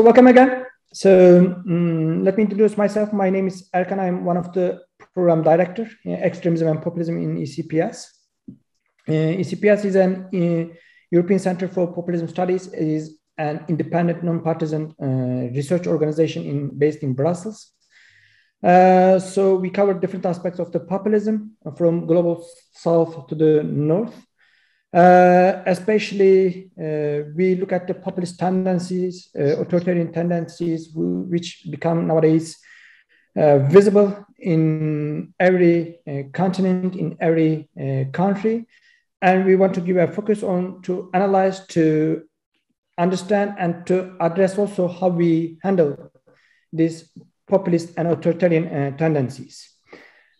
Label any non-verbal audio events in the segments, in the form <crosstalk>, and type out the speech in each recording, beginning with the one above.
So welcome again. So um, let me introduce myself. My name is Erkan. I'm one of the program director, extremism and populism in ECPS. Uh, ECPS is an uh, European Center for Populism Studies. It is an independent, non-partisan uh, research organization in, based in Brussels. Uh, so we cover different aspects of the populism from global south to the north. Uh, especially, uh, we look at the populist tendencies, uh, authoritarian tendencies, which become nowadays uh, visible in every uh, continent, in every country. And we want to give a focus on to analyze, to understand, and to address also how we handle these populist and authoritarian tendencies.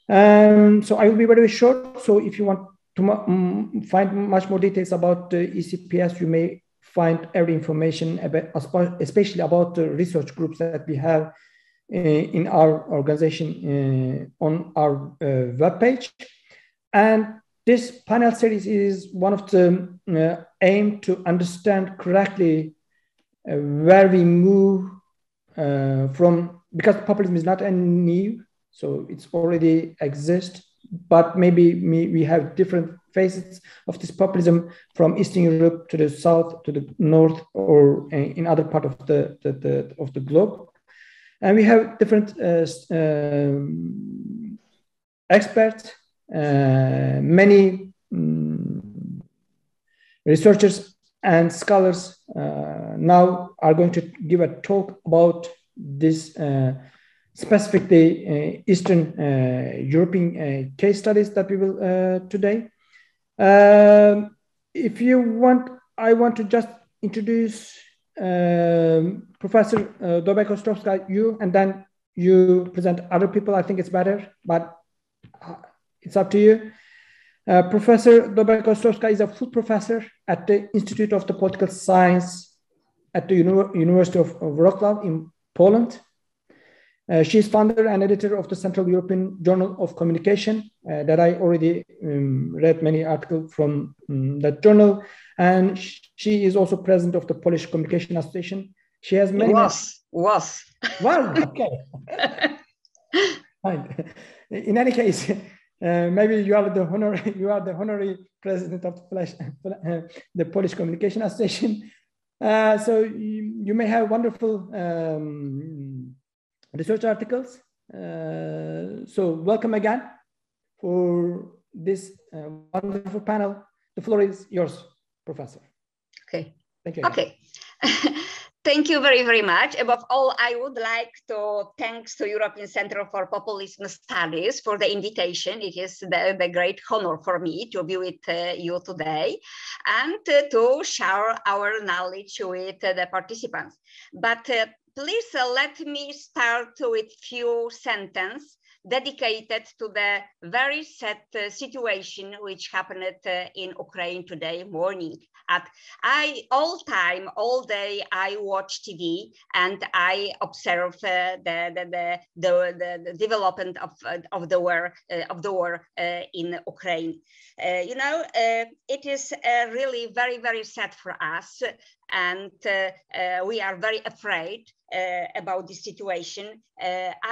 Um, so I will be very short. So if you want to um, find much more details about the ECPS, you may find every information about, especially about the research groups that we have uh, in our organization uh, on our uh, webpage. And this panel series is one of the uh, aim to understand correctly uh, where we move uh, from, because populism is not a new, so it's already exist but maybe we have different phases of this populism from Eastern Europe to the south, to the north, or in other part of the, the, the of the globe. And we have different uh, um, experts, uh, many um, researchers and scholars uh, now are going to give a talk about this uh, specifically uh, Eastern uh, European uh, case studies that we will today. Um, if you want, I want to just introduce um, Professor uh, you, and then you present other people. I think it's better, but it's up to you. Uh, professor Dobek Ostrowska is a full professor at the Institute of the Political Science at the Uni University of, of Wrocław in Poland. Uh, she is founder and editor of the Central European Journal of Communication uh, that I already um, read many articles from um, that journal. And she is also president of the Polish Communication Association. She has many. Was, was. Well, <laughs> okay. Fine. In any case, uh, maybe you are the honor, <laughs> you are the honorary president of the Polish, <laughs> the Polish Communication Association. Uh, so you, you, may have wonderful um, research articles. Uh, so welcome again for this uh, wonderful panel. The floor is yours, Professor. Okay. Thank you. Okay. <laughs> Thank you very, very much. Above all, I would like to thanks to European Center for Populism Studies for the invitation. It is the, the great honor for me to be with uh, you today and uh, to share our knowledge with uh, the participants. But uh, please uh, let me start with few sentences dedicated to the very sad uh, situation which happened uh, in Ukraine today morning. At I all time, all day, I watch TV and I observe uh, the, the, the, the, the, development of, uh, of the war uh, of the war uh, in Ukraine. you know, it is really very very sad for us, and we are very afraid about this situation.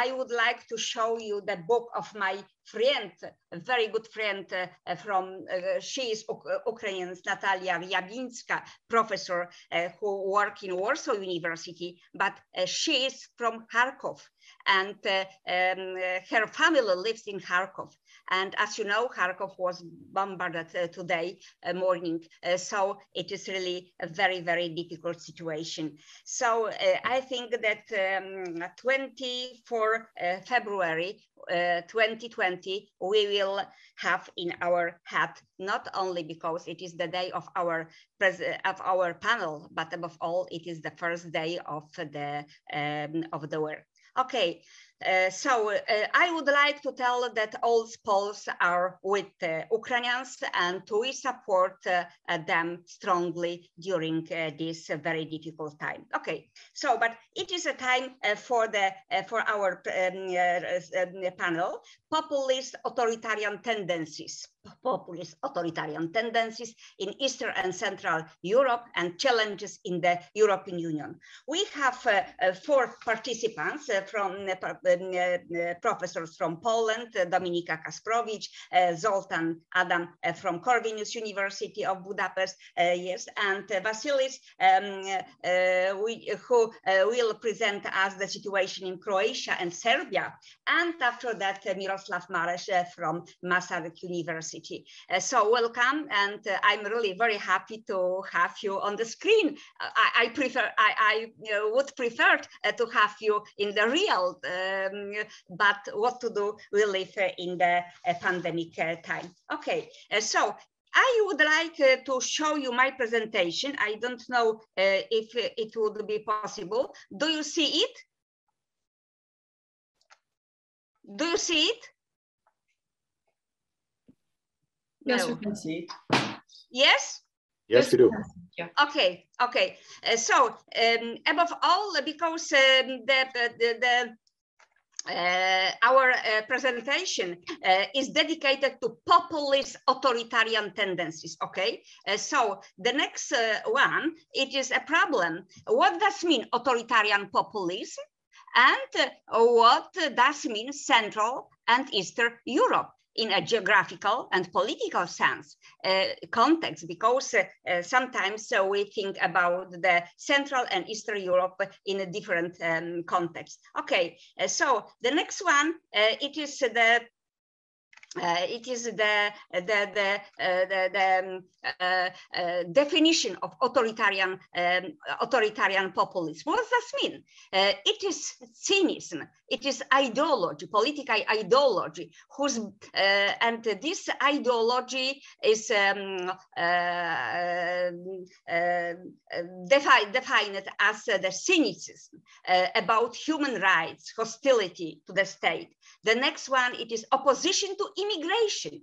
I would like to show you the book of my friend, a very good friend uh, from, uh, she is Ukrainian, Natalia Ryabinska, professor uh, who work in Warsaw University, but uh, she is from Kharkov and um, her family lives in Kharkov. And as you know, Kharkov was bombarded uh, today uh, morning. Uh, so it is really a very, very difficult situation. So I think that um, 24 February 2020, we will have in our hat, not only because it is the day of our of our panel, but above all, it is the first day of the um, of the war. Okay, uh, so uh, I would like to tell that all Poles are with uh, Ukrainians and we support uh, them strongly during uh, this very difficult time. Okay, so but it is a time for the for our um, panel, populist authoritarian tendencies populist authoritarian tendencies in Eastern and Central Europe and challenges in the European Union. We have four participants from Uh, professors from Poland, uh, Dominika Kasprowicz, uh, Zoltan Adam from Corvinus University of Budapest, yes, and Vassilis, um, who will present us the situation in Croatia and Serbia. And after that, Miroslav Mareš from Masaryk University. Uh, so welcome, and uh, I'm really very happy to have you on the screen. I, I prefer, I, I would prefer uh, to have you in the real, um, but what to do? We live in the pandemic time. Okay, so I would like uh, to show you my presentation. I don't know uh, if it would be possible. Do you see it? Do you see it? Yes, no. we can see it. Yes? Yes, we do. Yeah. Okay, okay. Uh, so um, above all, because um, the, the, the uh, our uh, presentation uh, is dedicated to populist authoritarian tendencies okay? Uh, so the next uh, one it is a problem. What does mean authoritarian populism? And uh, what does mean central and eastern europe in a geographical and political sense uh, context because uh, sometimes uh, we think about the Central and Eastern Europe in a different um, context. Okay, uh, so the next one, uh, it is the uh, it is the the the uh, the, the um, uh, uh definition of authoritarian um, authoritarian populism. What does that mean? Uh, it is cynicism. It is ideology, political ideology, whose uh, and this ideology is um, defined defined as the cynicism about human rights, hostility to the state. The next one, it is opposition to immigration.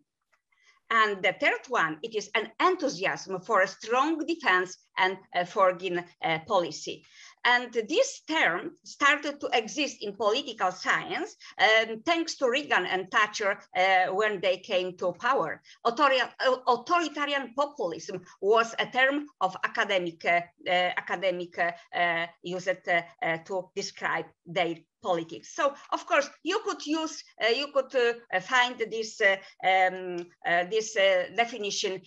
And the third one, it is an enthusiasm for a strong defense and foreign uh, policy. And this term started to exist in political science um, thanks to Reagan and Thatcher uh, when they came to power. authoritarian populism was a term of academic, uh, uh, academic uh, used uh, to describe their politics. So of course you could use, uh, you could uh, find this uh, um, uh, this uh, definition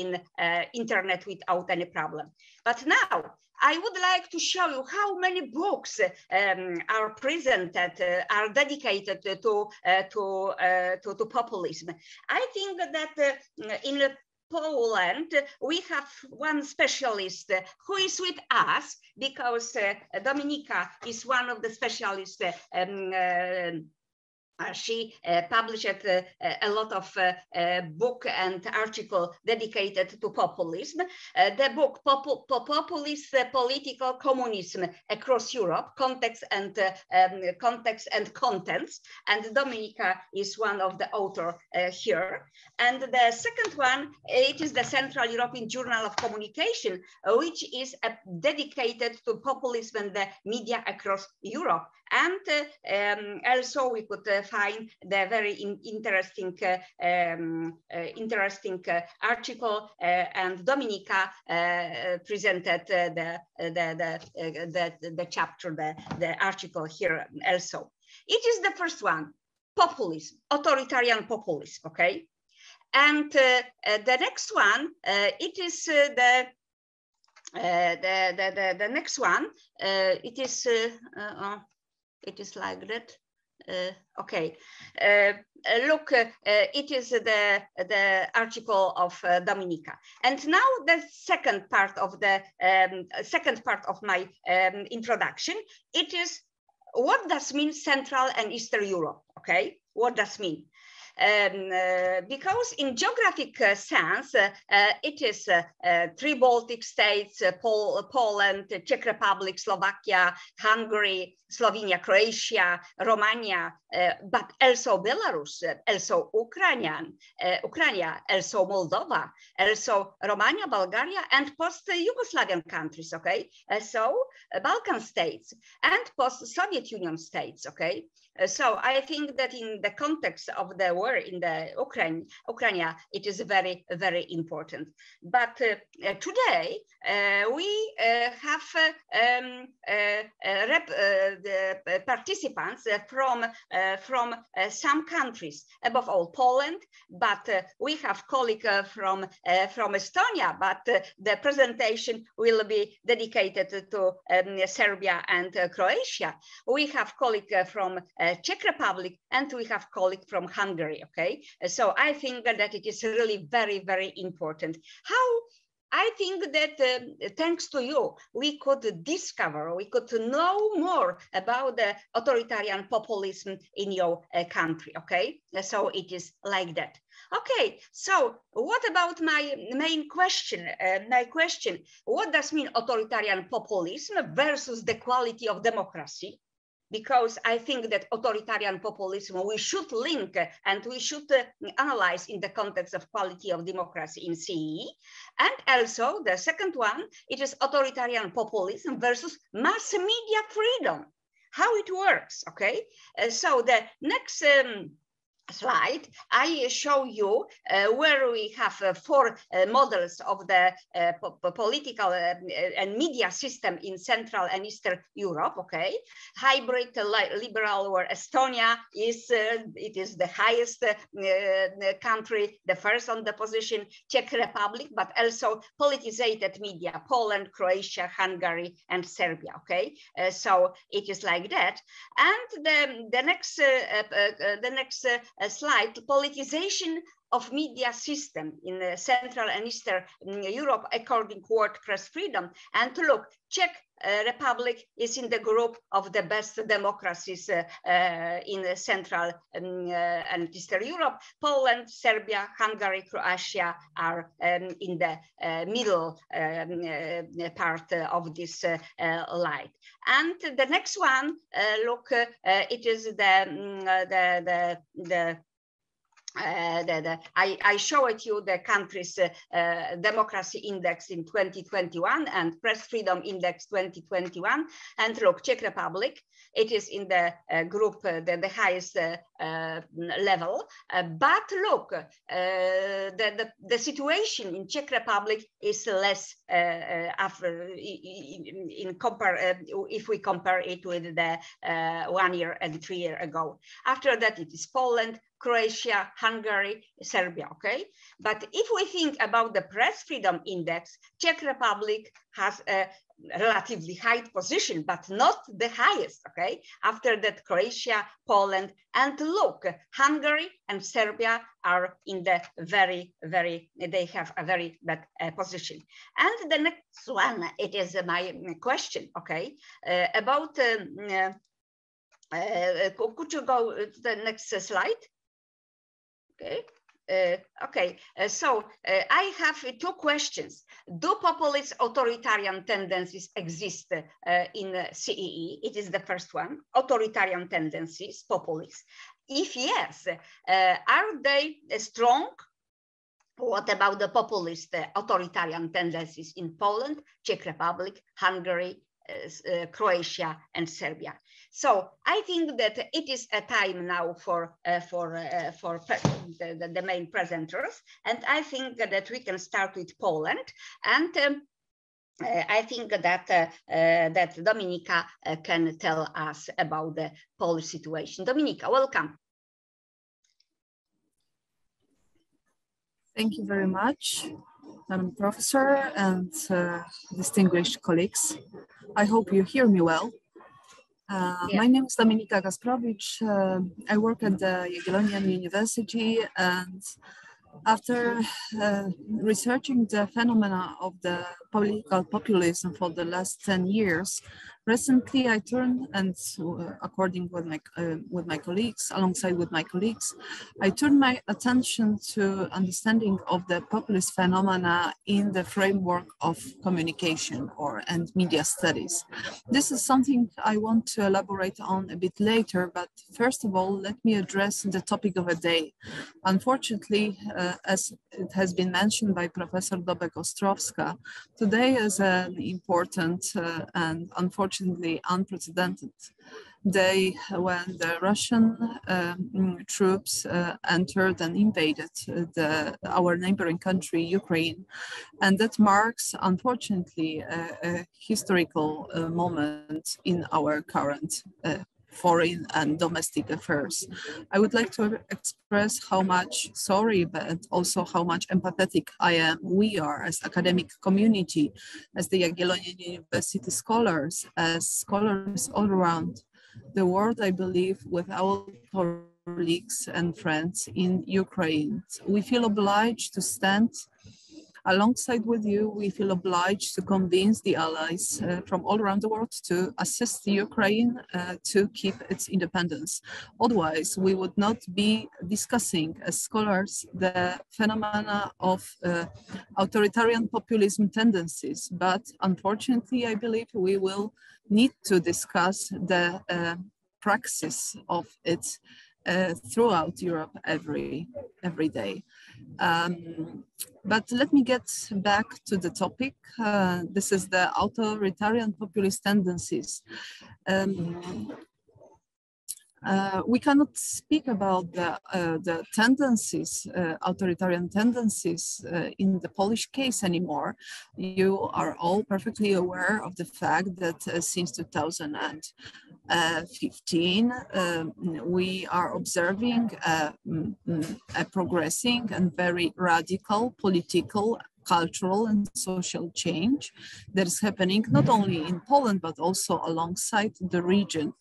in internet without any problem. But now I would like to show you how many books um, are presented, uh, are dedicated to, uh, to, uh, to, to, populism. I think that in Poland, we have one specialist. Who is with us? Because uh, Dominika is one of the specialists um, uh, she uh, published uh, a lot of uh, uh, book and article dedicated to populism. Uh, the book Popul Populist Political Communism Across Europe, Context and um, Context and Contents. And Dominika is one of the author here. And the second one, it is the Central European Journal of Communication, which is dedicated to populism and the media across Europe. And um, also we could find the very in interesting, uh, um, uh, interesting uh, article and Dominika presented the, the, the, the, the, chapter, the, the article here also. It is the first one, populism, authoritarian populism, okay? And uh, uh, the next one, uh, it is the, the, the, the, next one, it is, it is like that. Uh, okay, uh, look, uh, it is the, the article of Dominika. And now the second part of the um, second part of my um, introduction, it is what does mean Central and Eastern Europe, okay? What does mean? Um, uh, because in geographic uh, sense, uh, uh it is uh, uh, three Baltic states, Pol Poland, Czech Republic, Slovakia, Hungary, Slovenia, Croatia, Romania, but also Belarus, also Ukrainian, Ukraine, also Moldova, also Romania, Bulgaria, and post-Yugoslavian countries, okay? so Balkan states and post-Soviet Union states, okay? Uh, so I think that in the context of the war in the Ukraine, Ukraine, it is very, very important. But uh, uh today uh, we uh, have uh, um, uh, uh, rep, the participants from from some countries, above all Poland, but we have colleague from from Estonia, but the presentation will be dedicated to um, Serbia and Croatia. We have colleague from uh, Czech Republic, and we have colleague from Hungary, okay? So I think that it is really very, very important. How I think that uh, thanks to you, we could discover, we could know more about the authoritarian populism in your uh, country, okay? So it is like that. Okay, so what about my main question? Uh, my question, what does mean authoritarian populism versus the quality of democracy? Because I think that authoritarian populism we should link and we should uh, analyze in the context of quality of democracy in CEE. And also the second one, it is authoritarian populism versus mass media freedom, how it works, okay? Uh, so the next um, slide, I show you uh, where we have uh, four uh, models of the uh, po political uh, and media system in Central and Eastern Europe, okay? Hybrid liberal where Estonia is, uh, it is the highest country, the first on the position, Czech Republic, but also politicized media, Poland, Croatia, Hungary, and Serbia, okay? so it is like that. And the, the next, the next slide, politicization of media system in Central and Eastern mm, Europe according to World Press Freedom. And to look, Czech uh, Republic is in the group of the best democracies uh, uh, in Central um, uh, and Eastern Europe. Poland, Serbia, Hungary, Croatia are um, in the uh, middle um, uh, part of this line. And the next one, look, it is the, mm, the, the, the uh, the, the, I, I showed you the country's uh, uh, democracy index in 2021 and press freedom index 2021. And look, Czech Republic, it is in the uh, group, uh, the, the highest uh, level. but look, the, the, the, situation in Czech Republic is less after, in, in compare, if we compare it with the one year and three year ago. After that, it is Poland, Croatia, Hungary, Serbia, okay? But if we think about the press freedom index, Czech Republic has a relatively high position, but not the highest, okay? After that, Croatia, Poland, and look, Hungary and Serbia are in the very, very, they have a very bad uh, position. And the next one, it is my question, okay? Uh, about, um, uh, uh could you go to the next slide? Okay. Uh, okay, uh, so uh, I have two questions. Do populist authoritarian tendencies exist uh, in CEE? It is the first one, authoritarian tendencies, populist. If yes, uh, are they strong? What about the populist uh, authoritarian tendencies in Poland, Czech Republic, Hungary, Croatia, and Serbia? So I think that it is a time now for uh, for uh, for the, the, main presenters, and I think that we can start with Poland and. Um, uh, I think that uh, uh, that Dominika uh, can tell us about the Polish situation. Dominika, welcome. Thank you very much, Madam Professor and distinguished colleagues. I hope you hear me well. Uh, yeah. My name is Dominika Kasprowicz. Uh, I work at the Jagiellonian University and after uh, researching the phenomena of the political populism for the last 10 years, Recently, I turned and uh, according with my uh, with my colleagues, alongside with my colleagues, I turned my attention to understanding of the populist phenomena in the framework of communication or and media studies. This is something I want to elaborate on a bit later, but first of all, let me address the topic of a day. Unfortunately, uh, as it has been mentioned by Professor Dobek-Ostrowska, today is an important uh, and unfortunately unfortunately unprecedented day when the Russian um, troops uh, entered and invaded the, our neighboring country, Ukraine. And that marks, unfortunately, a, a historical uh, moment in our current uh, foreign and domestic affairs. I would like to express how much sorry, but also how much empathetic I am, we are as academic community, as the Jagiellonian University scholars, as scholars all around the world, I believe, with our colleagues and friends in Ukraine. We feel obliged to stand Alongside with you, we feel obliged to convince the allies uh, from all around the world to assist Ukraine uh, to keep its independence. Otherwise, we would not be discussing as scholars the phenomena of uh, authoritarian populism tendencies. But unfortunately, I believe we will need to discuss the uh, praxis of it uh, throughout Europe every every day. Um, but let me get back to the topic. Uh, this is the authoritarian populist tendencies. Um, uh, we cannot speak about the, uh, the tendencies, uh, authoritarian tendencies uh, in the Polish case anymore. You are all perfectly aware of the fact that uh, since 2015, um, we are observing a, a progressing and very radical political cultural and social change that is happening not only in Poland but also alongside the region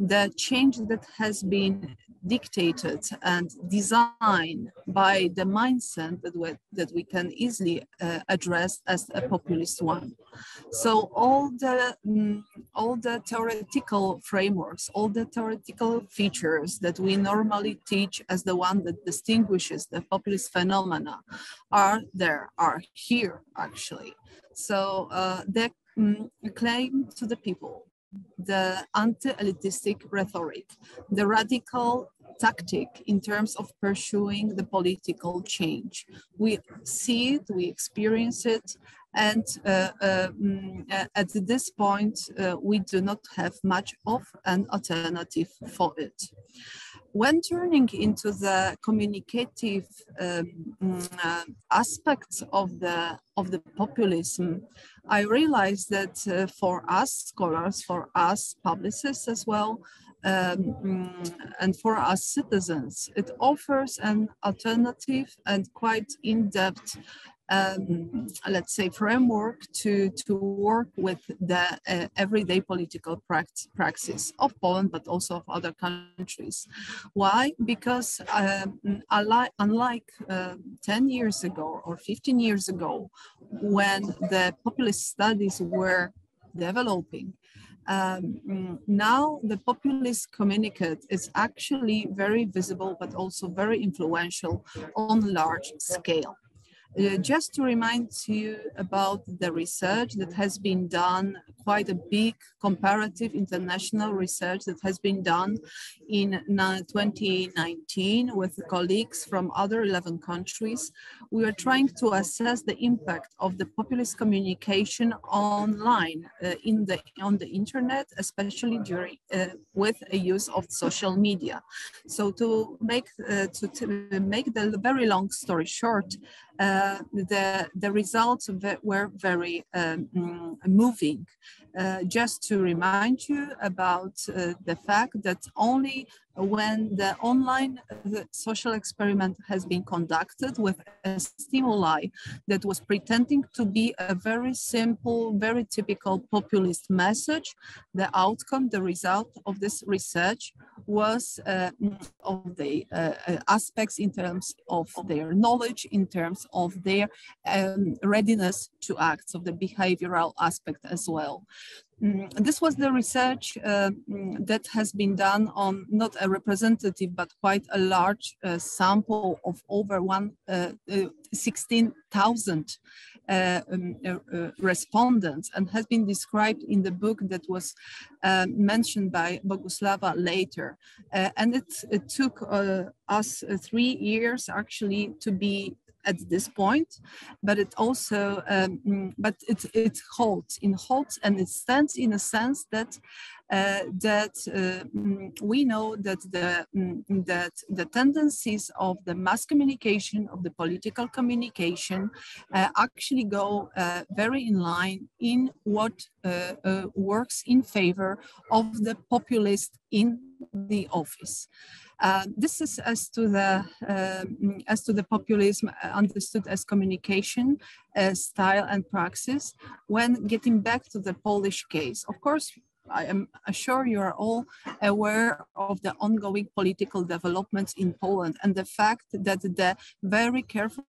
the change that has been dictated and designed by the mindset that we, that we can easily uh, address as a populist one. So all the um, all the theoretical frameworks, all the theoretical features that we normally teach as the one that distinguishes the populist phenomena are there, are here actually. So uh, um, claim to the people the anti-elitistic rhetoric, the radical tactic in terms of pursuing the political change. We see it, we experience it, and uh, uh, mm, at this point, uh, we do not have much of an alternative for it. When turning into the communicative um, uh, aspects of the of the populism, I realized that uh, for us scholars, for us publicists as well, um, mm, and for us citizens, it offers an alternative and quite in-depth um, let's say, framework to, to work with the uh, everyday political praxis of Poland, but also of other countries. Why? Because um, unlike, unlike uh, 10 years ago or 15 years ago, when the populist studies were developing, um, now the populist communicate is actually very visible, but also very influential on large scale. Uh, just to remind you about the research that has been done, quite a big comparative international research that has been done in 2019 with colleagues from other 11 countries. We are trying to assess the impact of the populist communication online uh, in the on the internet, especially during uh, with a use of social media. So to make uh, to, to make the very long story short, uh, the, the results were very um, mm, moving. Uh, just to remind you about uh, the fact that only when the online uh, social experiment has been conducted with a stimuli that was pretending to be a very simple, very typical populist message, the outcome, the result of this research was uh, of the uh, uh aspects in terms of their knowledge, in terms of their um, readiness to act, of the behavioral aspect as well. Mm, this was the research uh, mm, that has been done on not a representative but quite a large uh, sample of over one uh, uh 16,000 uh, um, uh, respondents and has been described in the book that was mentioned by Boguslawa later. and it, it took us three years actually to be at this point, but it also, um, but it, it holds, in holds and it stands in a sense that uh, that uh, mm, we know that the mm, that the tendencies of the mass communication of the political communication uh, actually go uh, very in line in what uh, uh, works in favor of the populist in the office. Uh, this is as to the uh, as to the populism uh, understood as communication uh, style and praxis. When getting back to the Polish case, of course, I am sure you are all aware of the ongoing political developments in Poland and the fact that the very careful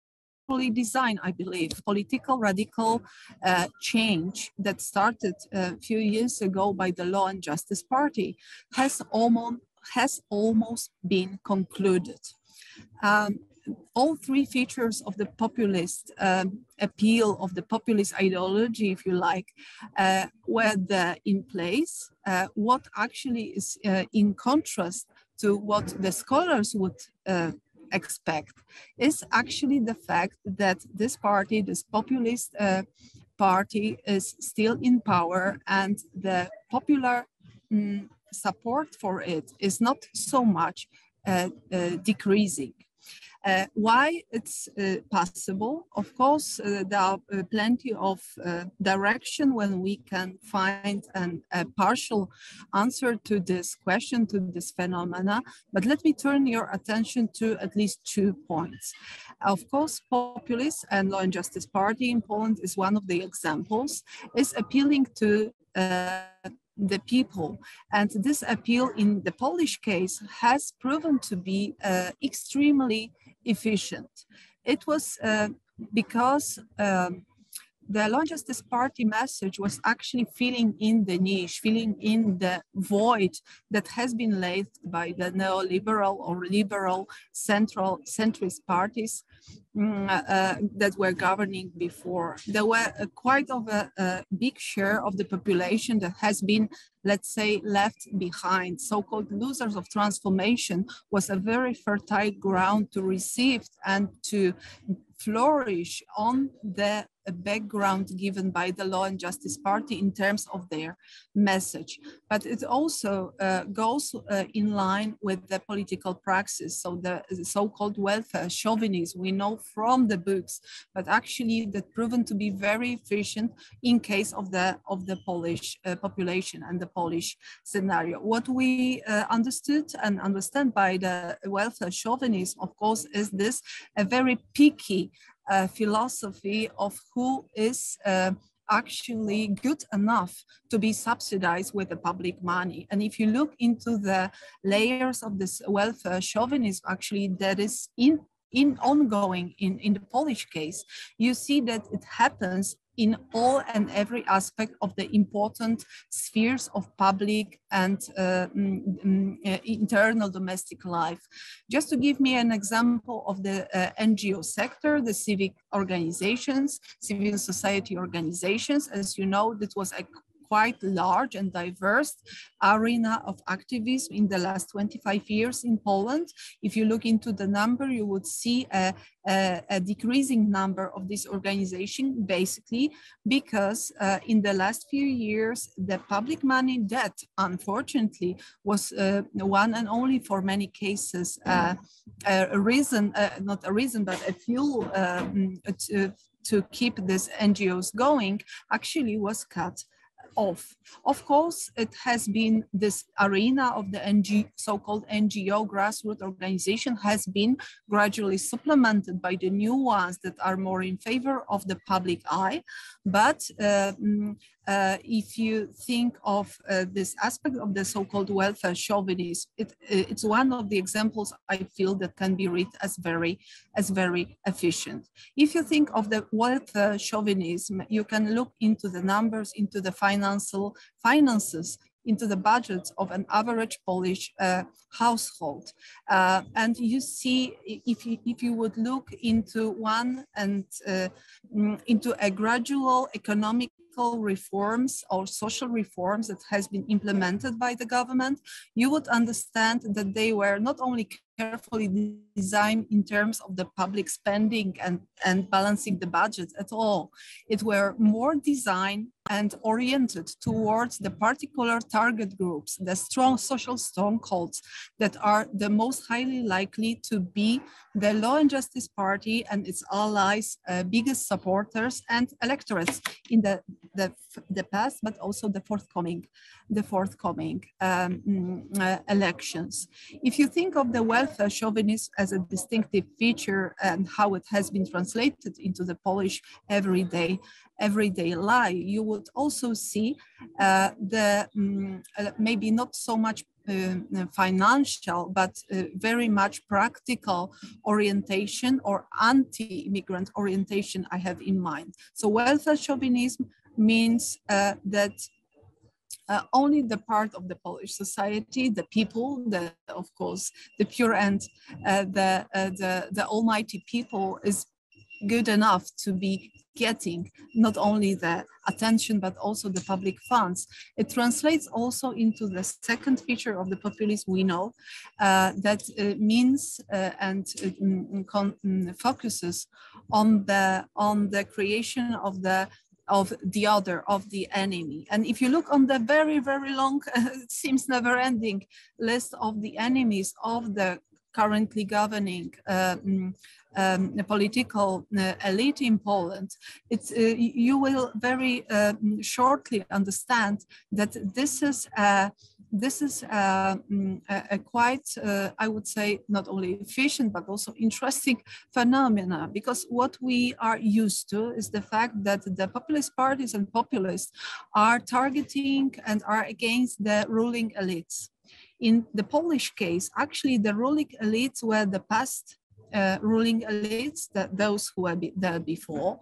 designed, I believe, political radical uh, change that started a few years ago by the Law and Justice Party has almost has almost been concluded. Um, all three features of the populist um, appeal of the populist ideology, if you like, uh, were there in place. Uh, what actually is uh, in contrast to what the scholars would uh, expect is actually the fact that this party, this populist uh, party, is still in power and the popular mm, support for it is not so much uh, uh, decreasing. Uh, why it's uh, possible? Of course, uh, there are uh, plenty of direction when we can find an, a partial answer to this question, to this phenomena. But let me turn your attention to at least two points. Of course, populist and Law and Justice Party in Poland is one of the examples, is appealing to the people. And this appeal in the Polish case has proven to be uh, extremely efficient. It was uh, because um, the Justice Party message was actually filling in the niche, filling in the void that has been left by the neoliberal or liberal central centrist parties mm, uh, that were governing before. There were uh, quite of a, a, big share of the population that has been, let's say, left behind. So-called losers of transformation was a very fertile ground to receive and to flourish on the background given by the Law and Justice Party in terms of their message. But it also uh, goes uh, in line with the political praxis. So the, the so-called welfare chauvinism we know from the books, but actually that proven to be very efficient in case of the of the Polish uh, population and the Polish scenario. What we uh, understood and understand by the welfare chauvinism, of course, is this a very picky philosophy of who is uh, actually good enough to be subsidized with the public money. And if you look into the layers of this welfare chauvinism, actually that is in in ongoing in, in the Polish case, you see that it happens in all and every aspect of the important spheres of public and uh, mm, mm, uh, internal domestic life. Just to give me an example of the uh, NGO sector, the civic organizations, civil society organizations, as you know, that was a quite large and diverse arena of activism in the last 25 years in Poland. If you look into the number, you would see a, a, a decreasing number of this organization, basically because uh, in the last few years, the public money debt, unfortunately, was uh, one and only for many cases uh, a reason, uh, not a reason, but a fuel um, to, to keep these NGOs going actually was cut off. Of course, it has been this arena of the NG, so-called NGO grassroots organization has been gradually supplemented by the new ones that are more in favor of the public eye. But uh, mm, uh, if you think of uh, this aspect of the so-called welfare chauvinism, it, it's one of the examples I feel that can be read as very, as very efficient. If you think of the welfare chauvinism, you can look into the numbers, into the financial finances into the budgets of an average Polish uh, household. Uh, and you see, if you, if you would look into one and uh, mm, into a gradual economic reforms or social reforms that has been implemented by the government, you would understand that they were not only carefully designed in terms of the public spending and, and balancing the budget at all. It were more designed and oriented towards the particular target groups, the strong social strongholds that are the most highly likely to be the Law and Justice Party and its allies' uh, biggest supporters and electorates in the, the, the past, but also the forthcoming, the forthcoming um, mm, uh, elections. If you think of the welfare chauvinism as a distinctive feature and how it has been translated into the Polish everyday everyday life, you would also see uh, the um, uh, maybe not so much uh, financial, but uh, very much practical orientation or anti-immigrant orientation I have in mind. So welfare chauvinism means uh, that uh, only the part of the Polish society, the people, the of course the pure and uh, the, uh, the the almighty people is good enough to be getting not only the attention but also the public funds. It translates also into the second feature of the populism we know uh, that uh, means uh, and mm, mm, focuses on the on the creation of the of the other, of the enemy. And if you look on the very, very long, it <laughs> seems never ending list of the enemies of the currently governing uh, mm, um, political uh, elite in Poland, it's, uh, you will very uh, shortly understand that this is a, this is a, a, a quite, uh, I would say, not only efficient, but also <laughs> interesting phenomena, because what we are used to is the fact that the populist parties and populists are targeting and are against the ruling elites. In the Polish case, actually the ruling elites were the past uh, ruling elites, that those who were there before.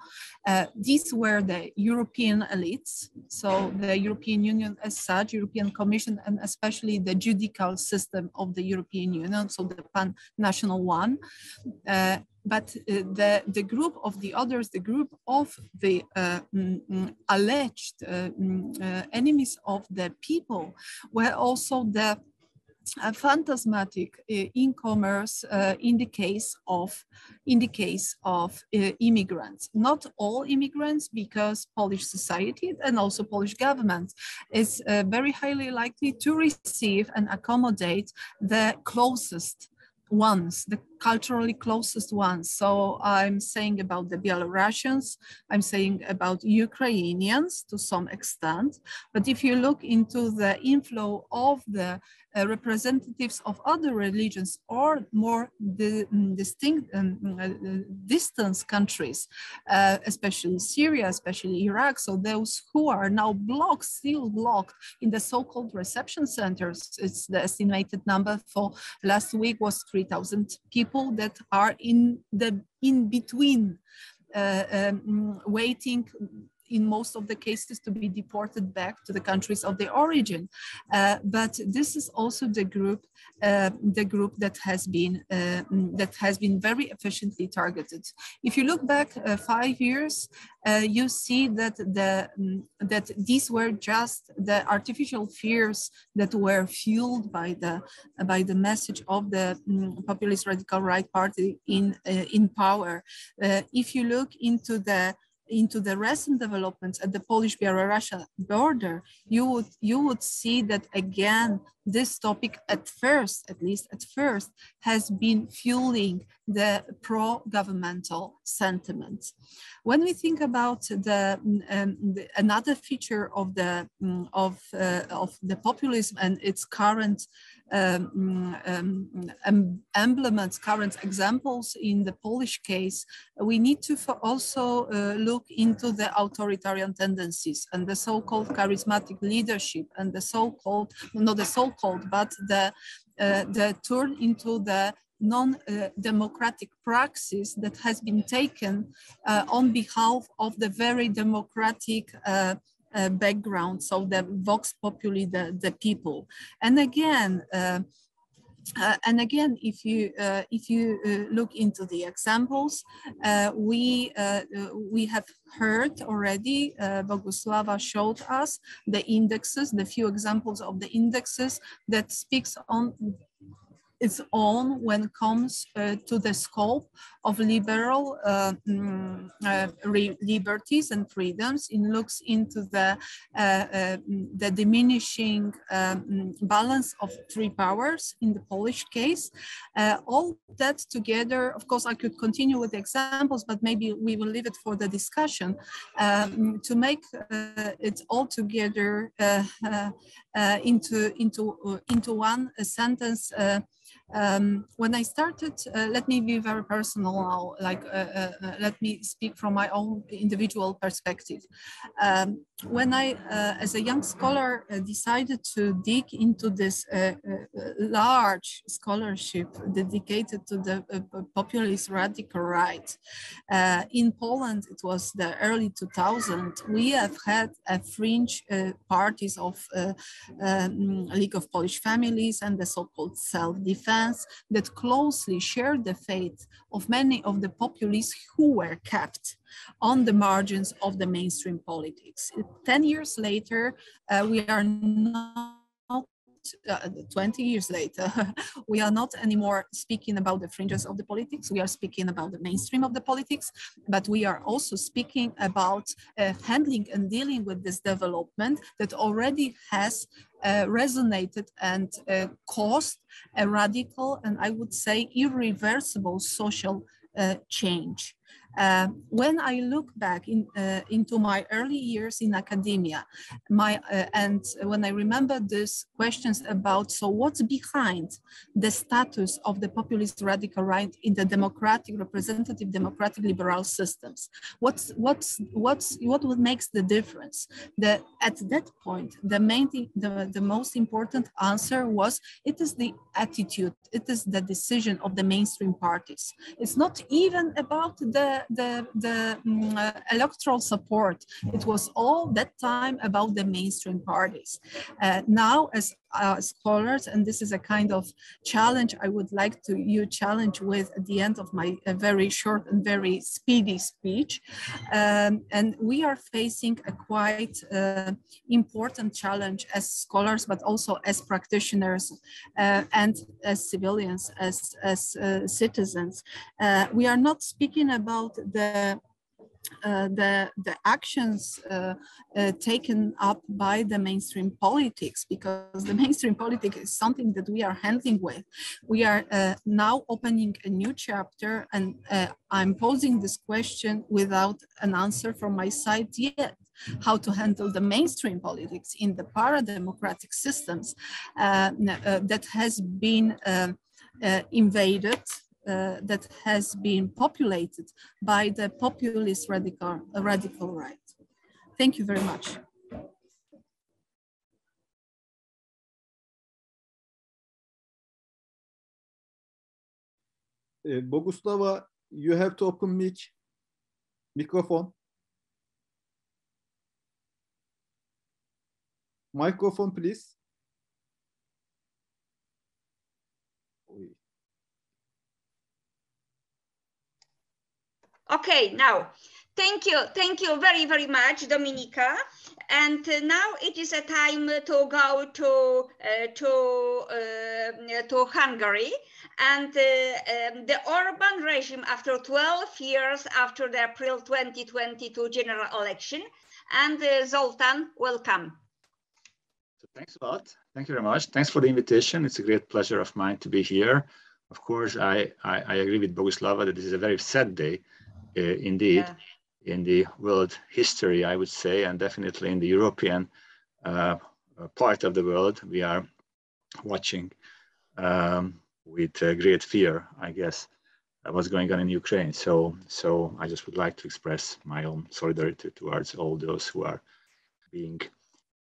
Uh, these were the European elites, so the European Union as such, European Commission, and especially the judicial system of the European Union, so the pan-national one. Uh, but uh, the, the group of the others, the group of the uh, mm, mm alleged uh, mm, uh, enemies of the people were also the uh, phantasmatic uh, e-commerce uh, in the case of in the case of uh, immigrants. Not all immigrants because polish society and also polish government is uh, very highly likely to receive and accommodate the closest ones, the culturally closest ones. So I'm saying about the Belarusians, I'm saying about Ukrainians to some extent. But if you look into the inflow of the uh, representatives of other religions or more the, mm, distinct um, uh, distant countries, uh, especially Syria, especially Iraq. So those who are now blocked, still blocked in the so-called reception centers, it's the estimated number for last week was 3,000 people that are in the in between uh, um, waiting in most of the cases to be deported back to the countries of their origin. Uh, but this is also the group, uh, the group that has been uh, that has been very efficiently targeted. If you look back uh, five years, uh, you see that the that these were just the artificial fears that were fueled by the by the message of the um, populist radical right party in uh, in power. if you look into the into the recent developments at the Polish-Belarusian border, you would you would see that again this topic at first, at least at first, has been fueling the pro-governmental sentiment. When we think about the, um, the another feature of the um, of uh, of the populism and its current um, um, emblems, current examples in the Polish case, we need to also uh, look into the authoritarian tendencies and the so-called charismatic leadership and the so-called, not the so-called, but the, uh, the turn into the non-democratic praxis that has been taken uh, on behalf of the very democratic uh, background, so the vox populi, the, the people. And again, uh, uh, and again, if you uh, if you uh, look into the examples, uh, we we have heard already. Boguslawa showed us the indexes, the few examples of the indexes that speaks on its own when it comes uh, to the scope of liberal uh, mm, uh, liberties and freedoms. It looks into the, uh, uh, the diminishing um, balance of three powers in the Polish case. All that together, of course, I could continue with examples, but maybe we will leave it for the discussion um, to make it all together Uh, into, into, uh, into one sentence uh, um, when I started, uh, let me be very personal now, like uh, uh, uh let me speak from my own individual perspective. Um, when I, uh, as a young scholar, uh, decided to dig into this large scholarship dedicated to the populist radical right, in Poland, it was the early 2000s, we have had a fringe parties of um, League of Polish Families and the so-called self-defense that closely shared the fate of many of the populists who were kept on the margins of the mainstream politics. 10 years later, uh, we are not uh, 20 years later, <laughs> we are not anymore speaking about the fringes of the politics. We are speaking about the mainstream of the politics, but we are also speaking about uh, handling and dealing with this development that already has uh, resonated and uh, caused a radical and I would say irreversible social uh, change. Uh, when I look back in, uh, into my early years in academia, my uh, and when I remember these questions about so what's behind the status of the populist radical right in the democratic, representative, democratic liberal systems, what's what's what's what makes the difference? The at that point, the main thing, the, the most important answer was it is the attitude, it is the decision of the mainstream parties. It's not even about the the, the um, uh, electoral support. It was all that time about the mainstream parties. Uh, now, as uh, scholars, and this is a kind of challenge I would like to you challenge with at the end of my very short and very speedy speech. Um, and we are facing a quite uh, important challenge as scholars, but also as practitioners uh, and as civilians, as, as uh, citizens. Uh, we are not speaking about the uh, the, the actions uh, uh, taken up by the mainstream politics because the <laughs> mainstream politics is something that we are handling with. We are uh, now opening a new chapter and uh, I'm posing this question without an answer from my side yet how to handle the mainstream politics in the para-democratic systems that has been invaded uh, that has been populated by the populist radical, radical right. Thank you very much. Uh, Boguslawa, you have to open mic, microphone. Microphone, please. Okay, now, thank you. Thank you very, very much, Dominika. And uh, now it is a time to go to, uh, to, uh, to Hungary. And uh, um, the Orban regime, after 12 years after the April 2022 general election. And uh, Zoltan, welcome. So thanks a lot. Thank you very much. Thanks for the invitation. It's a great pleasure of mine to be here. Of course, I, I, I agree with Boguslawa that this is a very sad day indeed yeah. in the world history, I would say, and definitely in the European uh, part of the world, we are watching um, with uh, great fear, I guess, what's going on in Ukraine. So, so I just would like to express my own solidarity towards all those who are being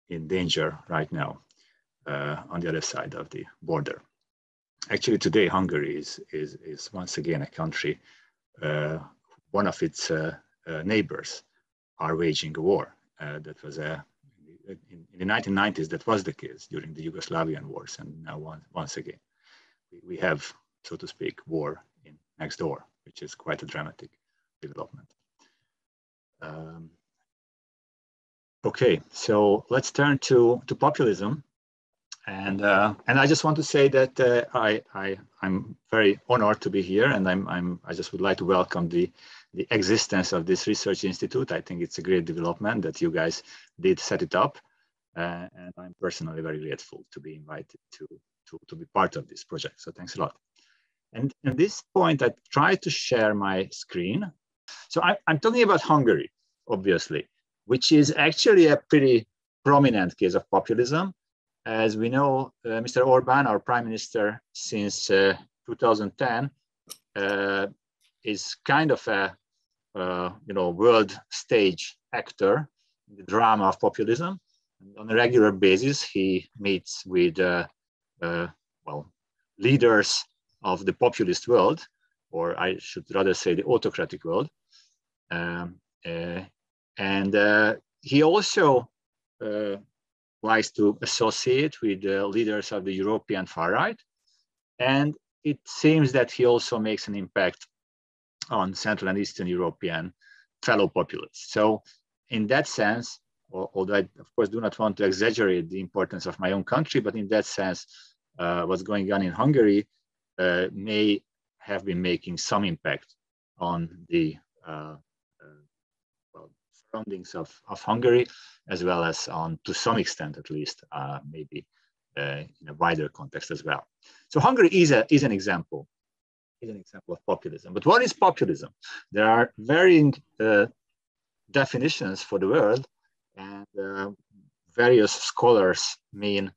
in danger right now uh, on the other side of the border. Actually, today Hungary is is is once again a country uh, one of its uh, uh, neighbors are waging a war. Uh, that was a in, in, the 1990s, that was the case during the Yugoslavian wars. And now once, once again, we, have, so to speak, war in next door, which is quite a dramatic development. Um, okay, so let's turn to, to populism. And, uh, and I just want to say that uh, I, I, I'm very honored to be here and I'm, I'm, I just would like to welcome the, the existence of this research institute. I think it's a great development that you guys did set it up. Uh, and I'm personally very grateful to be invited to, to, to be part of this project. So thanks a lot. And at this point, I try to share my screen. So I, I'm talking about Hungary, obviously, which is actually a pretty prominent case of populism. As we know, uh, Mr. Orban, our prime minister since uh, 2010, uh, is kind of a uh, you know world stage actor in the drama of populism. And on a regular basis, he meets with uh, uh, well leaders of the populist world, or I should rather say the autocratic world. Um, uh, and uh, he also uh, likes to associate with leaders of the European far right. And it seems that he also makes an impact on Central and Eastern European fellow populists. So in that sense, although I, of course, do not want to exaggerate the importance of my own country, but in that sense, uh, what's going on in Hungary uh, may have been making some impact on the uh, uh, well, surroundings of, of Hungary, as well as on, to some extent at least, uh, maybe uh, in a wider context as well. So Hungary is, a, is an example is an example of populism. But what is populism? There are varying uh, definitions for the word, and uh, various scholars mean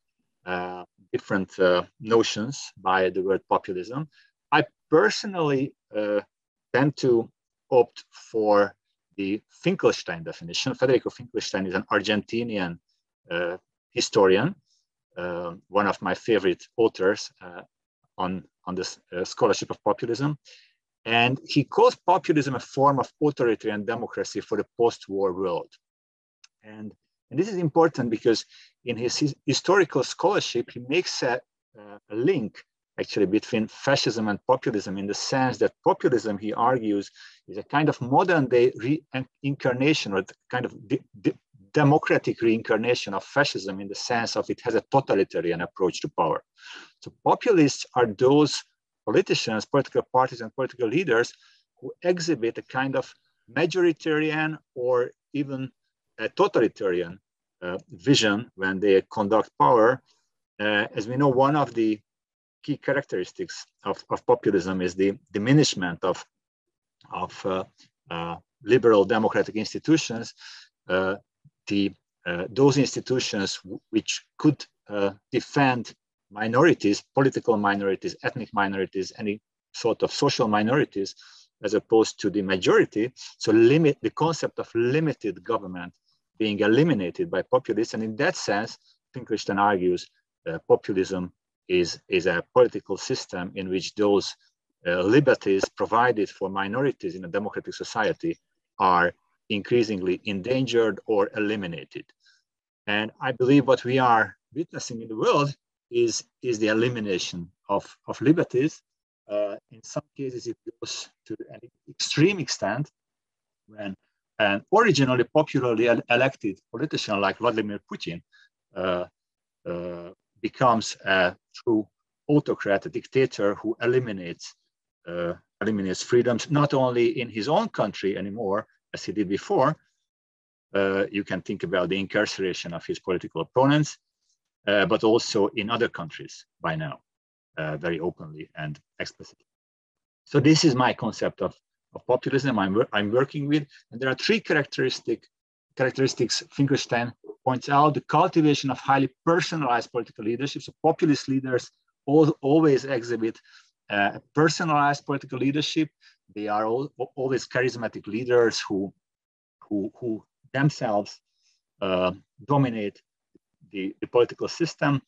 uh, different uh, notions by the word populism. I personally uh, tend to opt for the Finchelstein definition. Federico Finchelstein is an Argentinian uh, historian, one of my favorite authors on on this uh, scholarship of populism. And he calls populism a form of authoritarian democracy for the post-war world. And, and this is important because in his, his historical scholarship, he makes a, a link actually between fascism and populism in the sense that populism, he argues, is a kind of modern day reincarnation or kind of democratic reincarnation of fascism in the sense of it has a totalitarian approach to power. So populists are those politicians, political parties, and political leaders who exhibit a kind of majoritarian or even a totalitarian uh, vision when they conduct power. Uh, as we know, one of the key characteristics of, of populism is the diminishment of, of uh, uh liberal democratic institutions. Uh, the, uh, those institutions which could defend minorities, political minorities, ethnic minorities, any sort of social minorities, as opposed to the majority. So limit the concept of limited government being eliminated by populists. And in that sense, Finchelstein argues uh, populism is, is a political system in which those uh, liberties provided for minorities in a democratic society are increasingly endangered or eliminated. And I believe what we are witnessing in the world is, is the elimination of, of liberties. Uh, in some cases, it goes to an extreme extent when an originally popularly elected politician like Vladimir Putin uh, uh, becomes a true autocrat, a dictator who eliminates uh, eliminates freedoms not only in his own country anymore as he did before. Uh, you can think about the incarceration of his political opponents, uh, but also in other countries by now, uh, very openly and explicitly. So this is my concept of, of populism I'm, I'm working with. And there are three characteristic, characteristics Finchelstein points out. The cultivation of highly personalized political leadership. So populist leaders all, always exhibit uh, personalized political leadership. They are all, always charismatic leaders who, who, who themselves uh, dominate the, the political system.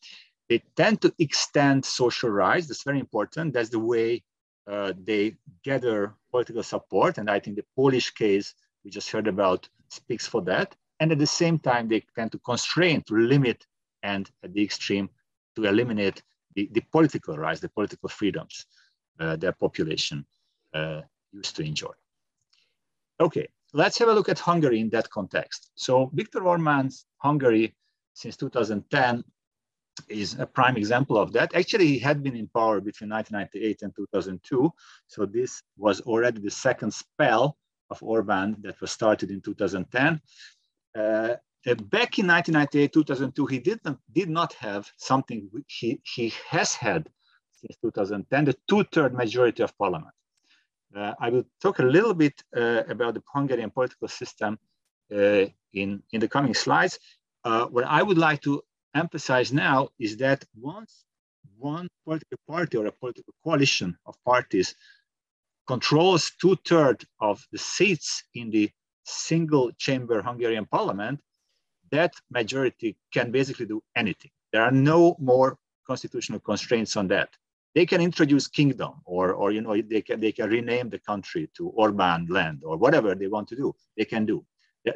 They tend to extend social rights. That's very important. That's the way uh, they gather political support. And I think the Polish case we just heard about speaks for that. and at the same time, they tend to constrain, to limit, and at the extreme, to eliminate the, the political rights, the political freedoms uh, their population uh, used to enjoy. Okay, let's have a look at Hungary in that context. So Viktor Orban's Hungary since 2010 is a prime example of that. Actually, he had been in power between 1998 and 2002. So this was already the second spell of Orban that was started in 2010. Uh, back in 1998, 2002, he did not, did not have something he, he has had since 2010, the two-third majority of parliament. Uh, I will talk a little bit uh, about the Hungarian political system uh, in, in the coming slides. Uh, what I would like to emphasize now is that once one political party or a political coalition of parties controls two-thirds of the seats in the single chamber Hungarian parliament, that majority can basically do anything. There are no more constitutional constraints on that. They can introduce kingdom or, or you know, they can, they can rename the country to Orban land or whatever they want to do, they can do.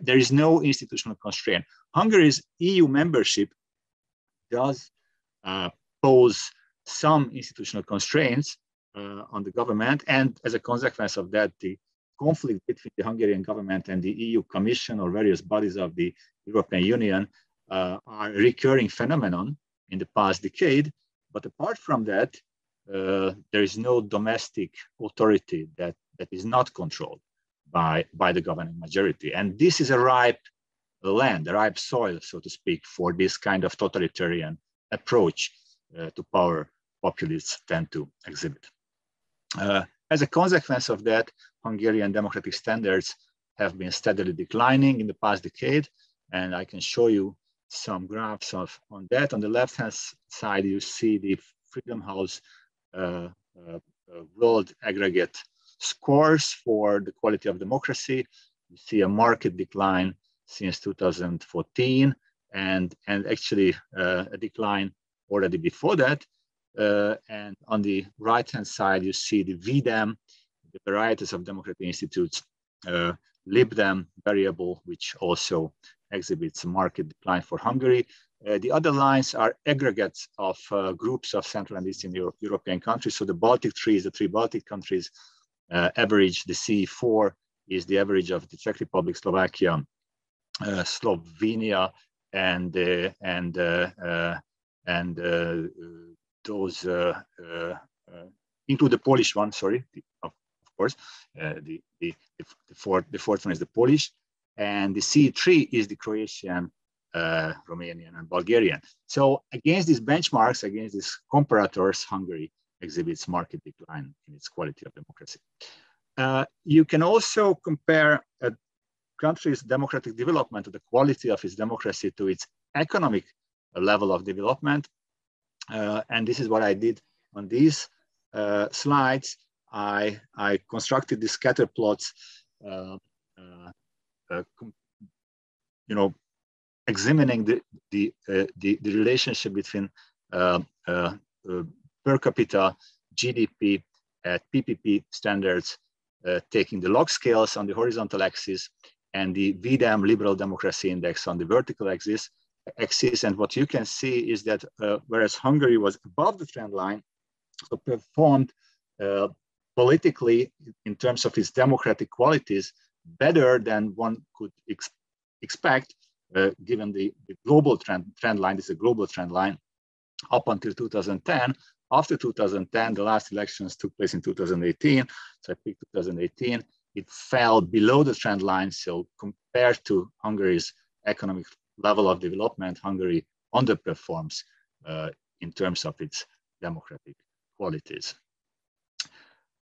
There is no institutional constraint. Hungary's EU membership does uh, pose some institutional constraints uh, on the government. And as a consequence of that, the conflict between the Hungarian government and the EU Commission or various bodies of the European Union uh, are a recurring phenomenon in the past decade. But apart from that, uh, there is no domestic authority that, that is not controlled by, by the governing majority. And this is a ripe land, a ripe soil, so to speak, for this kind of totalitarian approach uh, to power populists tend to exhibit. Uh, as a consequence of that, Hungarian democratic standards have been steadily declining in the past decade. And I can show you some graphs of on that. On the left-hand side, you see the Freedom House world aggregate scores for the quality of democracy. You see a market decline since 2014 and, and actually a decline already before that. Uh, and on the right-hand side, you see the V-Dem, the varieties of democratic institutes, uh, LibDem variable, which also exhibits a market decline for Hungary. Uh, the other lines are aggregates of uh, groups of Central and Eastern Euro European countries. So the Baltic trees, the three Baltic countries, uh, average, the CE4 is the average of the Czech Republic, Slovakia, uh, Slovenia, and uh, and uh, and those include the Polish one. Sorry, of, of, course, the, the the fourth the fourth one is the Polish, and the CE3 is the Croatian uh, Romanian and Bulgarian. So against these benchmarks, against these comparators, Hungary exhibits market decline in its quality of democracy. Uh, you can also compare a country's democratic development the quality of its democracy to its economic level of development. Uh, and this is what I did on these uh, slides. I, I constructed these scatter plots, uh, uh, uh, you know, examining the the uh, the, the, relationship between uh, uh, per capita GDP at PPP standards, taking the log scales on the horizontal axis and the V-Dem liberal democracy index on the vertical axis. axis. And what you can see is that whereas Hungary was above the trend line, so performed politically in terms of its democratic qualities better than one could ex expect uh, given the, the, global trend, trend line, this is a global trend line, up until 2010. After 2010, the last elections took place in 2018. So I picked 2018. It fell below the trend line. So compared to Hungary's economic level of development, Hungary underperforms uh, in terms of its democratic qualities.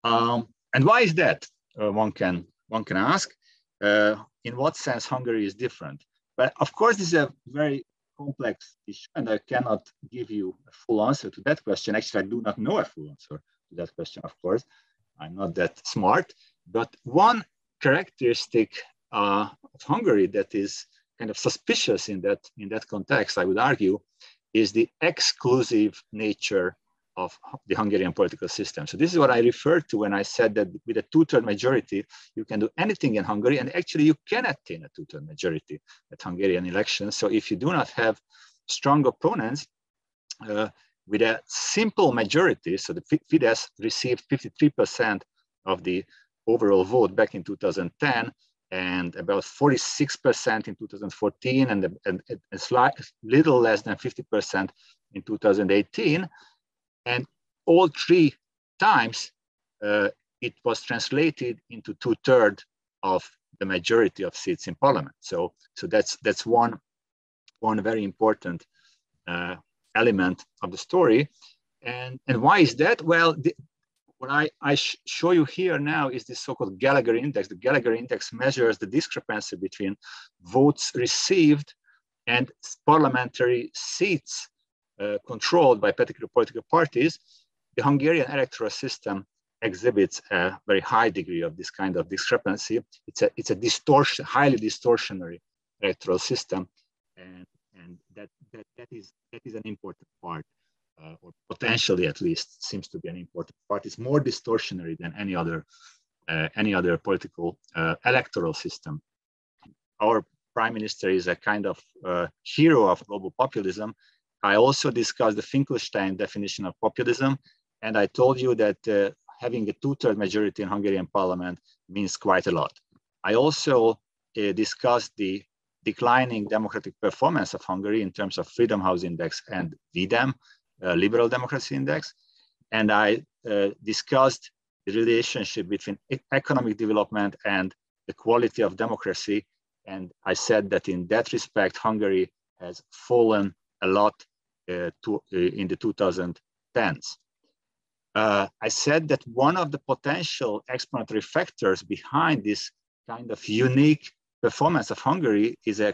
Um, and why is that? Uh, one can one can ask. Uh, in what sense Hungary is different? But of course, this is a very complex issue, and I cannot give you a full answer to that question. Actually, I do not know a full answer to that question, of course. I'm not that smart. But one characteristic uh, of Hungary that is kind of suspicious in that, in that context, I would argue, is the exclusive nature of the Hungarian political system. So this is what I referred to when I said that with a two-third majority, you can do anything in Hungary, and actually you can attain a two-third majority at Hungarian elections. So if you do not have strong opponents, uh, with a simple majority, so the Fidesz received 53% of the overall vote back in 2010, and about 46% in 2014, and a, and a little less than 50% in 2018. And all three times, uh, it was translated into two-thirds of the majority of seats in parliament. So, so that's that's one one very important uh, element of the story. And and why is that? Well, the, what I, I sh show you here now is this so-called Gallagher index. The Gallagher index measures the discrepancy between votes received and parliamentary seats controlled by particular political parties. The Hungarian electoral system exhibits a very high degree of this kind of discrepancy. It's a, it's a distortion, highly distortionary electoral system. And, and that, that, that, is, that is an important part uh, or potentially at least seems to be an important part. It's more distortionary than any other uh, any other political uh, electoral system. Our prime minister is a kind of uh, hero of global populism. I also discussed the Finchelstein definition of populism, and I told you that uh, having a two-third majority in Hungarian parliament means quite a lot. I also uh, discussed the declining democratic performance of Hungary in terms of Freedom House Index and V-Dem, uh, liberal democracy index. And I uh, discussed the relationship between economic development and the quality of democracy. And I said that in that respect, Hungary has fallen a lot to, uh, in the 2010s. Uh, I said that one of the potential explanatory factors behind this kind of unique performance of Hungary is a,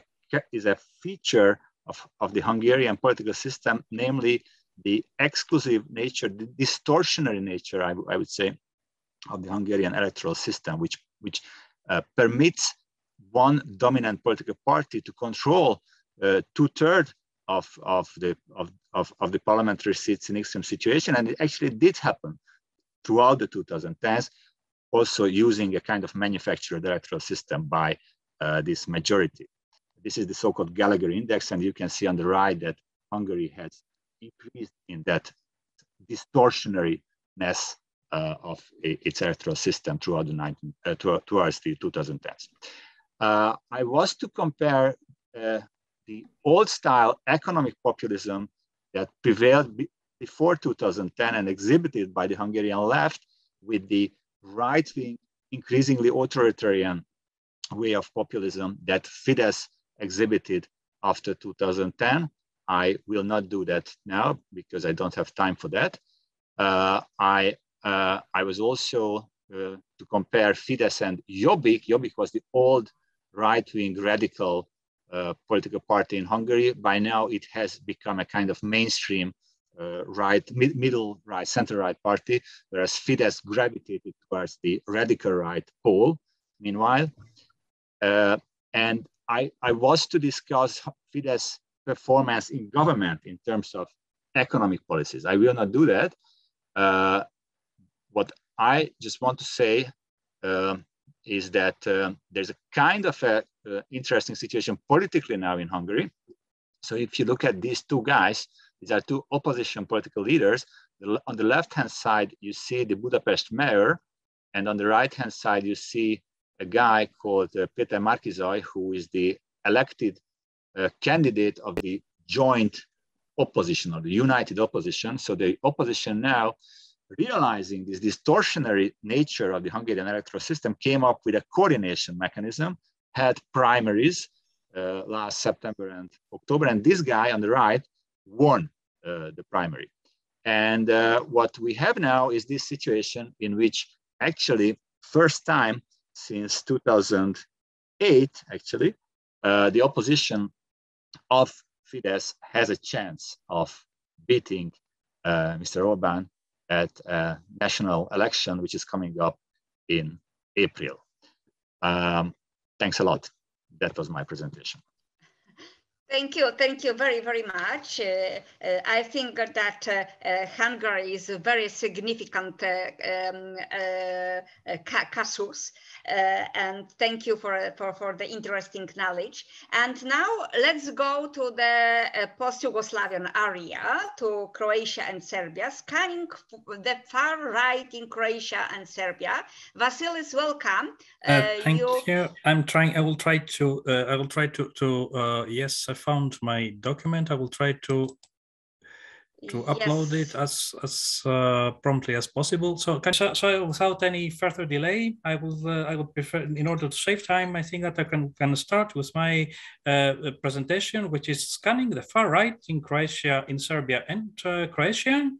is a feature of, of the Hungarian political system, namely the exclusive nature, the distortionary nature, I, I would say, of the Hungarian electoral system, which, which uh, permits one dominant political party to control uh, two-thirds of, of, the, of, of, of, the parliamentary seats in extreme situation. And it actually did happen throughout the 2010s, also using a kind of manufactured electoral system by uh, this majority. This is the so-called Gallagher index, and you can see on the right that Hungary has increased in that distortionariness uh, of its electoral system throughout the 19, uh, towards the 2010s. Uh, I was to compare uh, the old style economic populism that prevailed before 2010 and exhibited by the Hungarian left with the right wing, increasingly authoritarian way of populism that Fidesz exhibited after 2010. I will not do that now because I don't have time for that. Uh, I, uh, I was also uh, to compare Fidesz and Jobbik. Jobbik was the old right-wing radical uh, political party in Hungary. By now, it has become a kind of mainstream uh, right, mid, middle right, center right party, whereas Fidesz gravitated towards the radical right pole. Meanwhile, uh, and I, I was to discuss Fidesz performance in government in terms of economic policies. I will not do that. Uh, what I just want to say uh, is that uh, there's a kind of a uh, interesting situation politically now in Hungary. So if you look at these two guys, these are two opposition political leaders. On the left-hand side, you see the Budapest mayor, and on the right-hand side, you see a guy called uh, Peter Márki-Zay, who is the elected uh, candidate of the joint opposition or the united opposition. So the opposition now, realizing this distortionary nature of the Hungarian electoral system, came up with a coordination mechanism, had primaries uh, last September and October, and this guy on the right won uh, the primary. And uh, what we have now is this situation in which actually first time since 2008, actually, uh, the opposition of Fidesz has a chance of beating uh, Mr. Orban at a national election, which is coming up in April. Um, thanks a lot. That was my presentation. Thank you. Thank you very, very much. Uh, uh, I think that uh, uh Hungary is a very significant uh, um, uh, casus. Uh, and thank you for, uh, for, for the interesting knowledge. And now let's go to the uh, post-Yugoslavian area, to Croatia and Serbia, scanning the far right in Croatia and Serbia. Vassilis, welcome. thank you... you. I'm trying, I will try to, I will try to, to yes, I found my document. I will try to to yes. upload it as as uh, promptly as possible. So, can, so, so, without any further delay, I will uh, I would prefer, in order to save time, I think that I can can start with my uh, presentation, which is scanning the far right in Croatia, in Serbia, and uh, Croatia.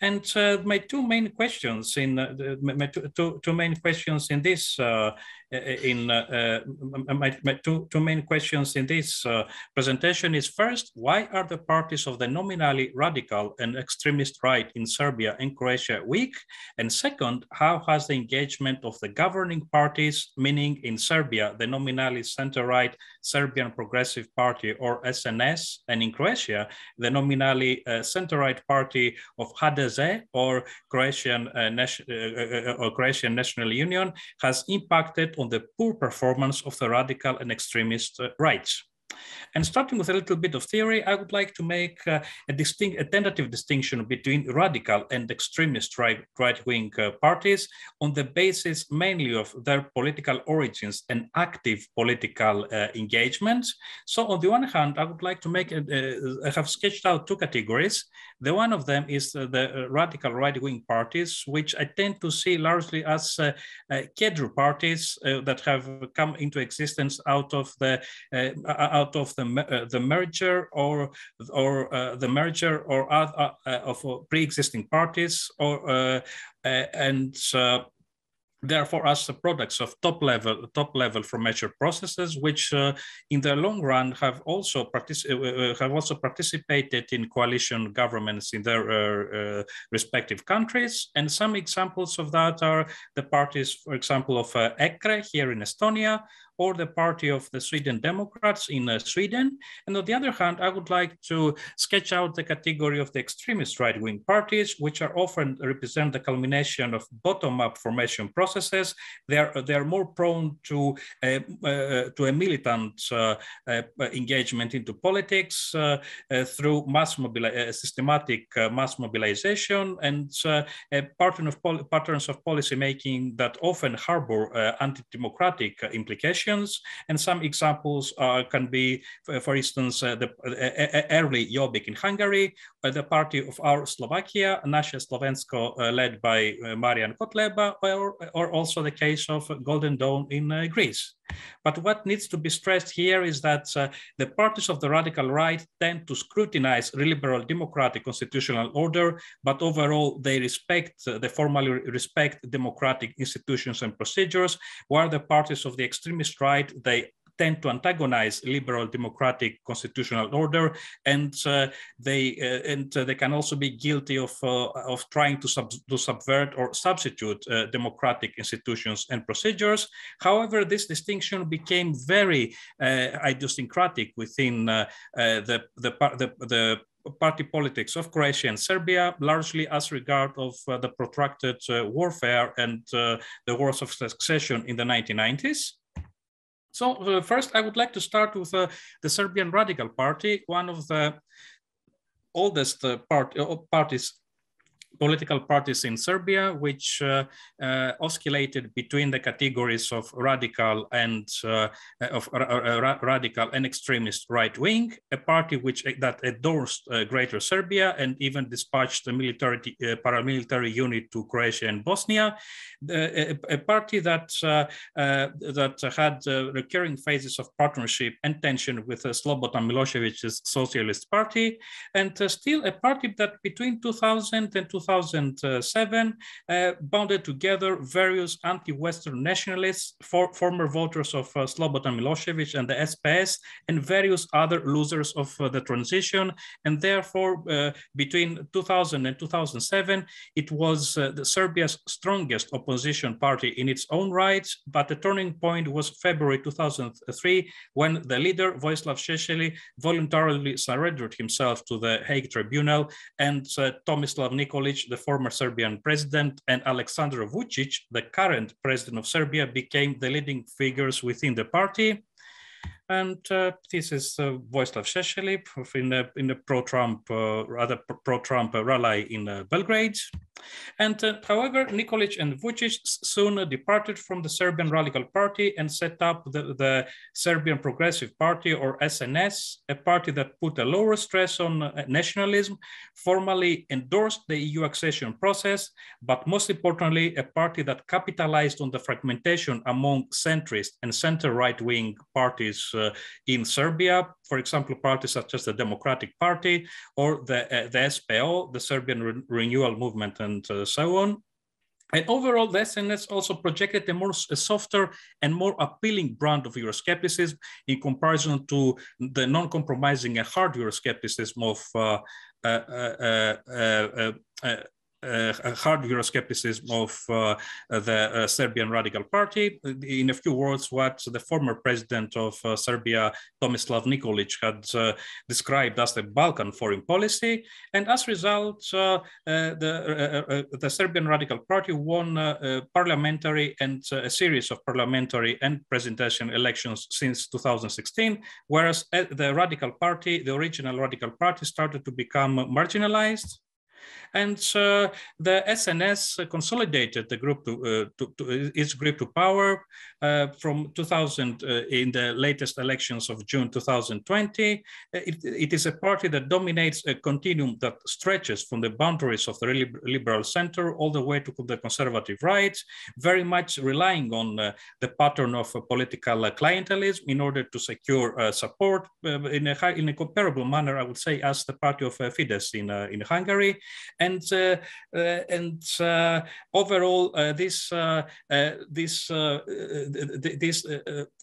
And uh, my two main questions in uh, my two, two main questions in this in my, my two, two main questions in this presentation is first, why are the parties of the nominally radical and extremist right in Serbia and Croatia weak? And second, how has the engagement of the governing parties, meaning in Serbia, the nominally center-right Serbian Progressive Party or SNS, and in Croatia, the nominally uh, center-right party of HDZ or Croatian, uh, uh, uh, or Croatian National Union has impacted on the poor performance of the radical and extremist uh, rights. And starting with a little bit of theory, I would like to make uh, a, distinct, a tentative distinction between radical and extremist right, right-wing uh, parties on the basis mainly of their political origins and active political uh, engagements. So on the one hand, I would like to make, I have sketched out two categories. The one of them is the radical right-wing parties, which I tend to see largely as uh, uh, parties uh, that have come into existence out of the out of the uh, the merger or or uh, the merger or uh, of pre-existing parties or and therefore as the products of top level top level formation processes which uh, in the long run have also uh, have also participated in coalition governments in their uh, respective countries. And some examples of that are the parties for example of EKRE here in Estonia or the party of the Sweden Democrats in uh, Sweden. And on the other hand, I would like to sketch out the category of the extremist right-wing parties, which are often represent the culmination of bottom-up formation processes. They are, they are more prone to, uh, uh, to a militant uh, uh, engagement into politics uh, through mass systematic mass mobilization and pattern of patterns of policy making that often harbor anti-democratic implications and some examples uh, can be, for, instance, uh, the uh, early Jobbik in Hungary, the party of our Slovakia, Naše Slovensko, led by Marian Kotleba, or, or also the case of Golden Dawn in Greece. But what needs to be stressed here is that uh, the parties of the radical right tend to scrutinize liberal democratic constitutional order, but overall they respect, uh, they formally respect democratic institutions and procedures, while the parties of the extremist right, they tend to antagonize liberal democratic constitutional order, and uh, they uh, and uh, they can also be guilty of uh, of trying to sub to subvert or substitute uh, democratic institutions and procedures. However, this distinction became very uh, idiosyncratic within the, the the the party politics of Croatia and Serbia, largely as regard of the protracted warfare and the wars of succession in the 1990s. So uh, first, I would like to start with uh, the Serbian Radical Party, one of the oldest uh, part, uh, parties political parties in Serbia, which uh, uh, oscillated between the categories of radical and uh, of uh, uh, radical and extremist right wing, a party which uh, that endorsed Greater Serbia and even dispatched a military paramilitary unit to Croatia and Bosnia, a, a party that that had recurring phases of partnership and tension with Slobodan Milosevic's Socialist Party, and still a party that between 2000 and 2007 uh, bounded together various anti-Western nationalists, for, former voters of uh, Slobodan Milosevic and the SPS, and various other losers of uh, the transition. And therefore, between 2000 and 2007, it was the Serbia's strongest opposition party in its own right, but the turning point was February 2003 when the leader, Vojislav Šešelj, voluntarily surrendered himself to the Hague Tribunal and uh, Tomislav Nikolic, the former Serbian president, and Aleksandar Vucic, the current president of Serbia, became the leading figures within the party. And uh, this is uh, Vojislav Šešelj in the, in a pro-Trump, uh, rather pro-Trump rally in uh, Belgrade. And however, Nikolic and Vucic soon departed from the Serbian Radical Party and set up the, the, Serbian Progressive Party or SNS, a party that put a lower stress on nationalism, formally endorsed the EU accession process, but most importantly, a party that capitalized on the fragmentation among centrist and center right-wing parties in Serbia, for example, parties such as the Democratic Party or the, uh, the SPO, the Serbian Re Renewal Movement, and uh, so on. And overall, the SNS also projected a more a softer and more appealing brand of Euroscepticism in comparison to the non-compromising and hard Euroscepticism of uh, uh, uh, uh hard Euroscepticism of uh, the uh, Serbian Radical Party. In a few words, what the former president of uh, Serbia, Tomislav Nikolic, had uh, described as the Balkan foreign policy. And as a result, uh, the, the Serbian Radical Party won parliamentary and a series of parliamentary and presidential elections since 2016, whereas the Radical Party, the original Radical Party, started to become marginalized and uh, the SNS consolidated the group to, uh, to, to, its grip to power uh, from 2000 in the latest elections of June 2020. It, it is a party that dominates a continuum that stretches from the boundaries of the liberal center all the way to the conservative right, very much relying on the pattern of political clientelism in order to secure support in a, high, in a comparable manner, I would say, as the party of Fidesz in, in Hungary and and overall this this this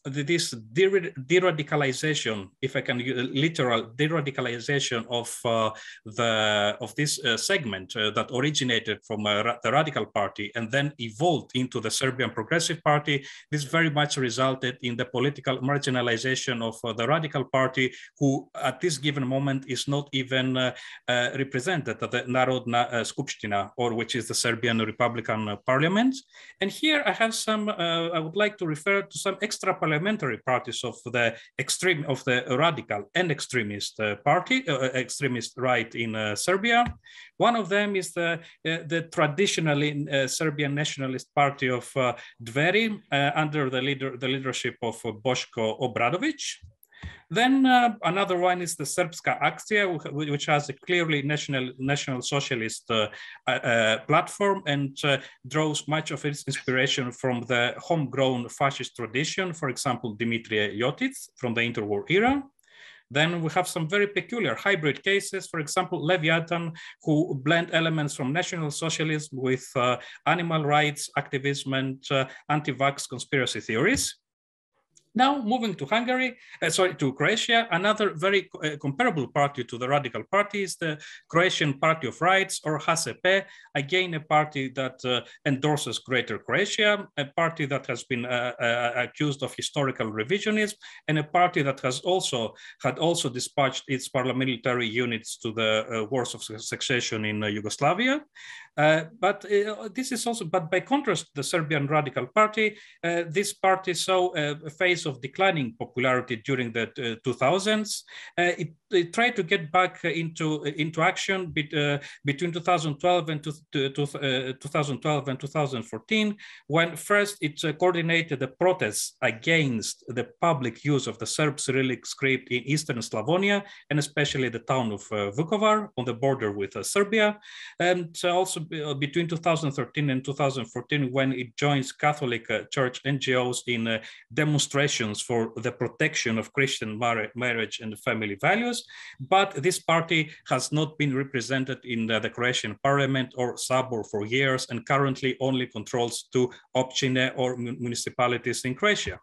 this de-radicalization, if I can use literal de-radicalization of uh, the of this uh, segment uh, that originated from uh, the Radical Party and then evolved into the Serbian Progressive Party, this very much resulted in the political marginalization of uh, the Radical Party, who at this given moment is not even uh, represented at the Narodna Skupština, or which is the Serbian Republican Parliament. And here I have some, I would like to refer to some extra parliamentary parties of the extreme of the radical and extremist uh, party, uh, uh, extremist right in uh, Serbia. One of them is the uh, the traditionally uh, Serbian nationalist party of Dveri under the leader the leadership of Boško Obradović. Then uh, another one is the Serbska Akcija, which has a clearly national national socialist uh, uh, uh platform and uh, draws much of its inspiration from the homegrown fascist tradition, for example, Dimitrije Ljotić from the interwar era. Then we have some very peculiar hybrid cases, for example, Leviathan, who blend elements from National Socialism with uh, animal rights activism and anti-vax conspiracy theories. Now moving to Hungary, uh, sorry, to Croatia, another very uh, comparable party to the Radical Party is the Croatian Party of Rights or HSP, again a party that uh, endorses Greater Croatia, a party that has been uh, uh, accused of historical revisionism, and a party that has also had also dispatched its parliamentary units to the uh, wars of succession in Yugoslavia. Uh, but uh, this is also, but by contrast, the Serbian Radical Party, uh, this party saw a phase of declining popularity during the uh, 2000s. Uh, it, it, tried to get back into into action be, uh, between 2012 and to, to 2012 and 2014, when first it coordinated the protests against the public use of the Serb Cyrillic script in Eastern Slavonia, and especially the town of Vukovar on the border with Serbia, and also Uh, between 2013 and 2014 when it joins Catholic uh, Church NGOs in uh, demonstrations for the protection of Christian mar marriage and family values. But this party has not been represented in the, Croatian parliament or Sabor for years and currently only controls two općine or municipalities in Croatia.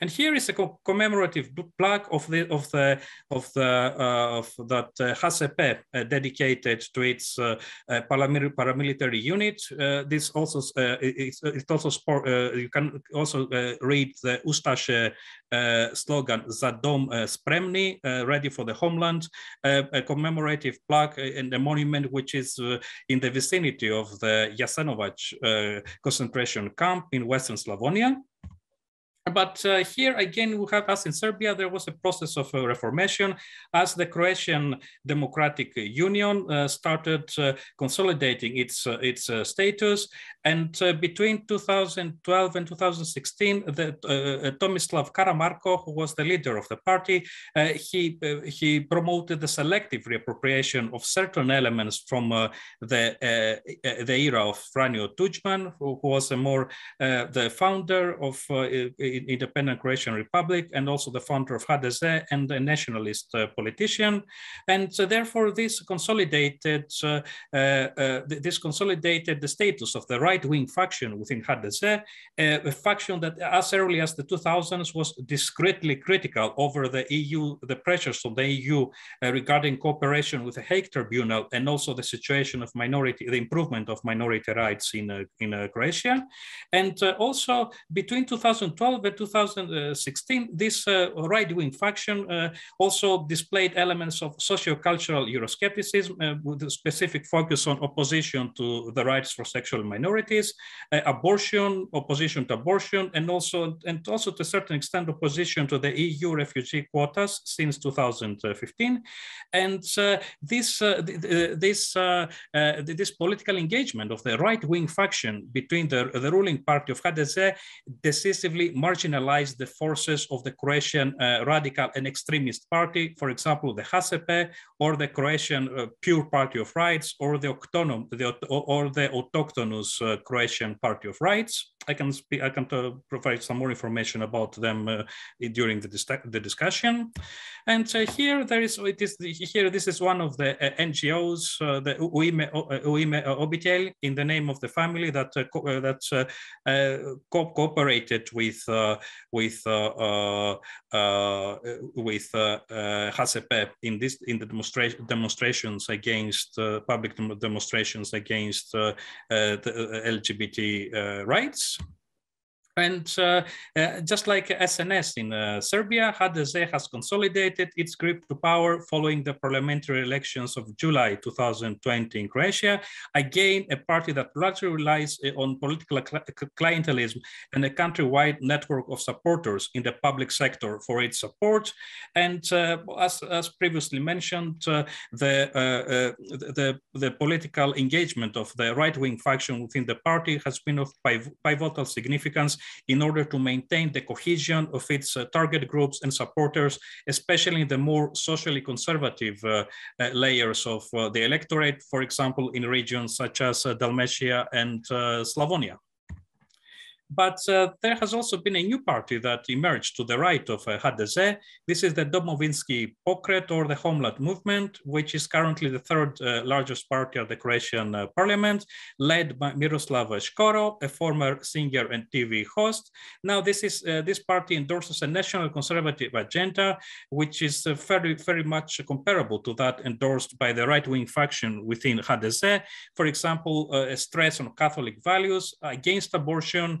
And here is a co commemorative plaque of the of the of the uh, of that uh, HSP uh, dedicated to its uh, uh paramilitary unit. Uh, this also uh, it's, it also you can also read the Ustaše slogan "Zadom spremni," ready for the homeland, a commemorative plaque and a monument which is in the vicinity of the Jasenovac concentration camp in Western Slavonia. But uh, here again, we have, as in Serbia, there was a process of uh, reformation as the Croatian Democratic Union uh, started uh, consolidating its, uh, its uh, status. And uh, between 2012 and 2016, the, uh, uh, Tomislav Karamarko, who was the leader of the party, he, he promoted the selective reappropriation of certain elements from the, the era of Franjo Tudjman, who, was a more the founder of independent Croatian Republic and also the founder of HDZ and a nationalist uh, politician. And therefore this consolidated, uh, uh, this consolidated the status of the right-wing faction within HDZ, eh? eh, a faction that as early as the 2000s was discreetly critical over the EU, the pressures of the EU eh, regarding cooperation with the Hague Tribunal and also the situation of minority, the improvement of minority rights in, in Croatia. And also between 2012 and 2016, this right-wing faction also displayed elements of socio-cultural Euroscepticism with a specific focus on opposition to the rights for sexual minorities, abortion, opposition to abortion, and also, and also to a certain extent opposition to the EU refugee quotas since 2015. And this, this, this political engagement of the right-wing faction between the, the ruling party of HDZ decisively marginalized the forces of the Croatian uh, radical and extremist party, for example, the HCP or the Croatian uh, Pure Party of Rights or the, autonom the, or the autochthonous uh, Croatian Party of Rights. I can speak, I can uh, provide some more information about them uh, during the, dis the discussion. And uh, here there is, it is here, this is one of the uh, NGOs, uh, the Uime, uh, U ime obitelji, in the name of the family that, co that co cooperated with with uh, uh, uh, with HCP in this in the demonstration demonstrations against public demonstrations against the LGBT rights. And uh, uh, just like SNS in uh, Serbia, HDZ has consolidated its grip to power following the parliamentary elections of July 2020 in Croatia. Again, a party that largely relies uh, on political clientelism and a countrywide network of supporters in the public sector for its support. And uh, as, as previously mentioned, uh, the, the, the political engagement of the right-wing faction within the party has been of pivotal significance in order to maintain the cohesion of its uh, target groups and supporters, especially in the more socially conservative uh, uh, layers of the electorate, for example, in regions such as Dalmatia and Slavonia. But uh, there has also been a new party that emerged to the right of uh, HDZ. This is the Domovinski Pokret or the Homeland Movement, which is currently the third uh, largest party of the Croatian uh, parliament, led by Miroslav Škoro, a former singer and TV host. Now, this is uh, this party endorses a national conservative agenda, which is uh, very, very much comparable to that endorsed by the right-wing faction within HDZ. For example, a stress on Catholic values, against abortion,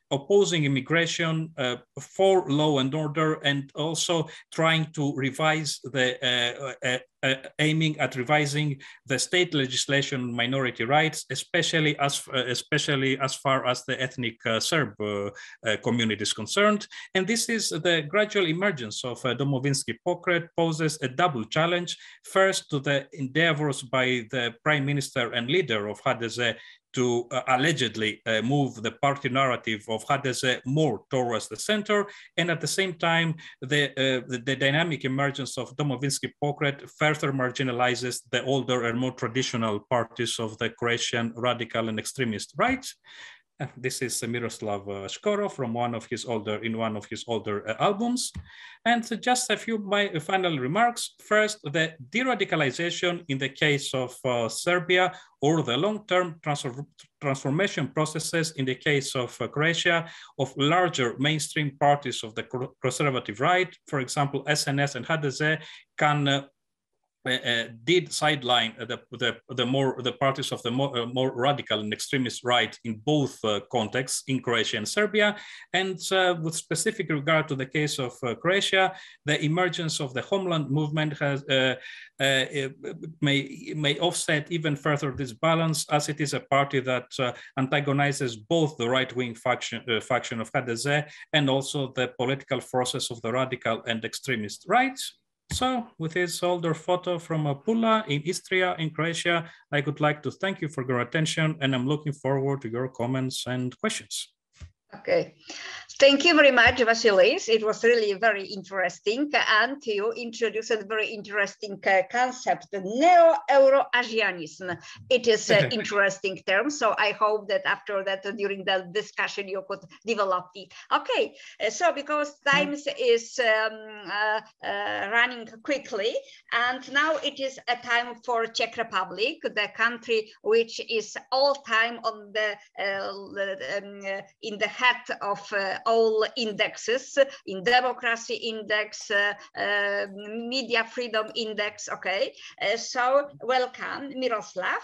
opposing immigration uh, for law and order and also trying to revise the uh, uh, uh aiming at revising the state legislation minority rights especially as uh, especially as far as the ethnic uh, serb community is concerned. And this is the gradual emergence of domovinski pokret poses a double challenge. First to the endeavors by the prime minister and leader of HDZ to uh, allegedly uh, move the party narrative of HDZ more towards the center, and at the same time, the, uh, the, the, dynamic emergence of Domovinski Pokret further marginalizes the older and more traditional parties of the Croatian radical and extremist right. <laughs> This is Miroslav uh, Škoro from one of his older in one of his older uh, albums. And just a few my final remarks. First, the de-radicalization in the case of uh, Serbia or the long-term transfer transformation processes in the case of uh, Croatia of larger mainstream parties of the conservative right, for example, SNS and HDZ, can uh, uh, uh, did sideline the, the, the more the parties of the more, uh, more radical and extremist right in both uh, contexts in Croatia and Serbia. And uh, with specific regard to the case of uh, Croatia, the emergence of the homeland movement has may may offset even further this balance as it is a party that antagonizes both the right-wing faction faction of HDZ and also the political forces of the radical and extremist right. So with this older photo from Pula in Istria in Croatia, I would like to thank you for your attention and I'm looking forward to your comments and questions. Okay. Thank you very much, Vassilis. It was really very interesting. And you introduced a very interesting uh, concept, neo-Euro-Asianism. It is an <laughs> interesting term. So I hope that after that, uh, during the discussion, you could develop it. Okay. Uh, so because time is um, uh, uh, running quickly, and now it is a time for Czech Republic, the country which is all time on the uh, um, in the head of all indexes in democracy index, uh, uh, media freedom index. Okay, uh, so welcome, Miroslav.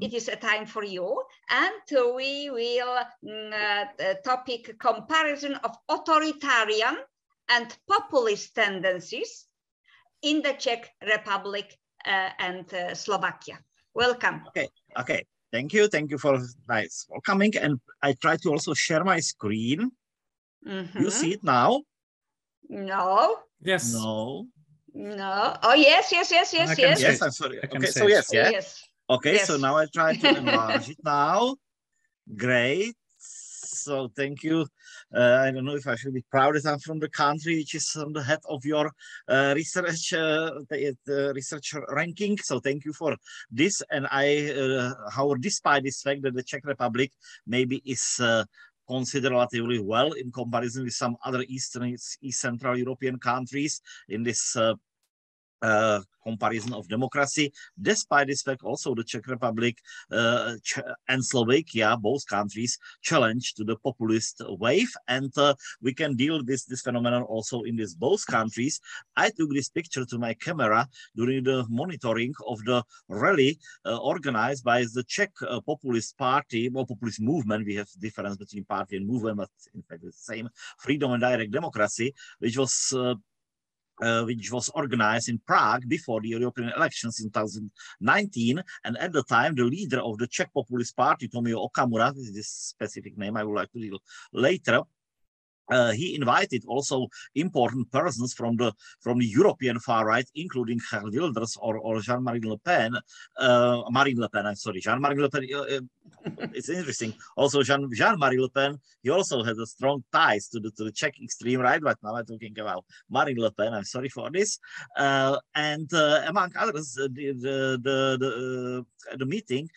it is a time for you, and we will mm, topic comparison of authoritarian and populist tendencies in the Czech Republic uh, and uh, Slovakia. Welcome. Okay, okay. Thank you. Thank you for nice welcoming. And I try to also share my screen. Mm -hmm. You see it now? No. Yes. No. No. Oh yes, yes, yes, yes, yes. Yes, I'm sorry. Okay, so yes, yeah. Yes. Okay, yes. so now I try to <laughs> enlarge it now. Great. So thank you. Uh, I don't know if I should be proud that I'm from the country which is on the head of your uh, research uh, research ranking. So thank you for this. And I, uh, however, despite this fact that the Czech Republic maybe is uh, considered relatively well in comparison with some other Eastern, East Central European countries in this uh, uh, comparison of democracy. Despite this fact, also the Czech Republic uh, and Slovakia, both countries, challenge to the populist wave, and uh, we can deal with this phenomenon also in these both countries. I took this picture to my camera during the monitoring of the rally uh, organized by the Czech uh, populist party, or populist movement. We have difference between party and movement, but in fact it's the same. Freedom and Direct Democracy, which was uh, uh, which was organized in Prague before the European elections in 2019. And at the time, the leader of the Czech Populist Party, Tomio Okamura, this is this specific name I would like to deal later, uh, he invited also important persons from the from the European far right, including Geert Wilders or, or Jean-Marie Le Pen, uh, Marine Le Pen. I'm sorry, Jean-Marie Le Pen. Uh, uh it's interesting. Also, Jean Jean-Marie Le Pen. He also has a strong ties to the to the Czech extreme right. But now I'm talking about Marine Le Pen. I'm sorry for this. Uh, and uh, among others, the the the, the, the meeting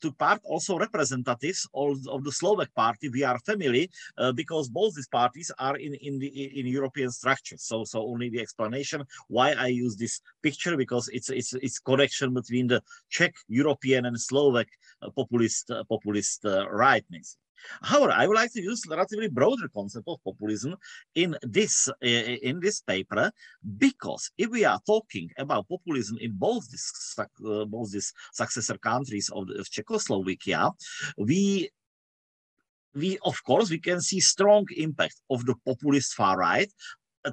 took part also representatives of, of the Slovak party. We are family because both these parties are in in the in European structure. So so only the explanation why I use this picture because it's it's it's connection between the Czech, European, and Slovak uh, populist uh, populist uh, rightness. However, I would like to use relatively broader concept of populism in this uh, in this paper because if we are talking about populism in both these uh, both these successor countries of, of Czechoslovakia, we we of course we can see strong impact of the populist far right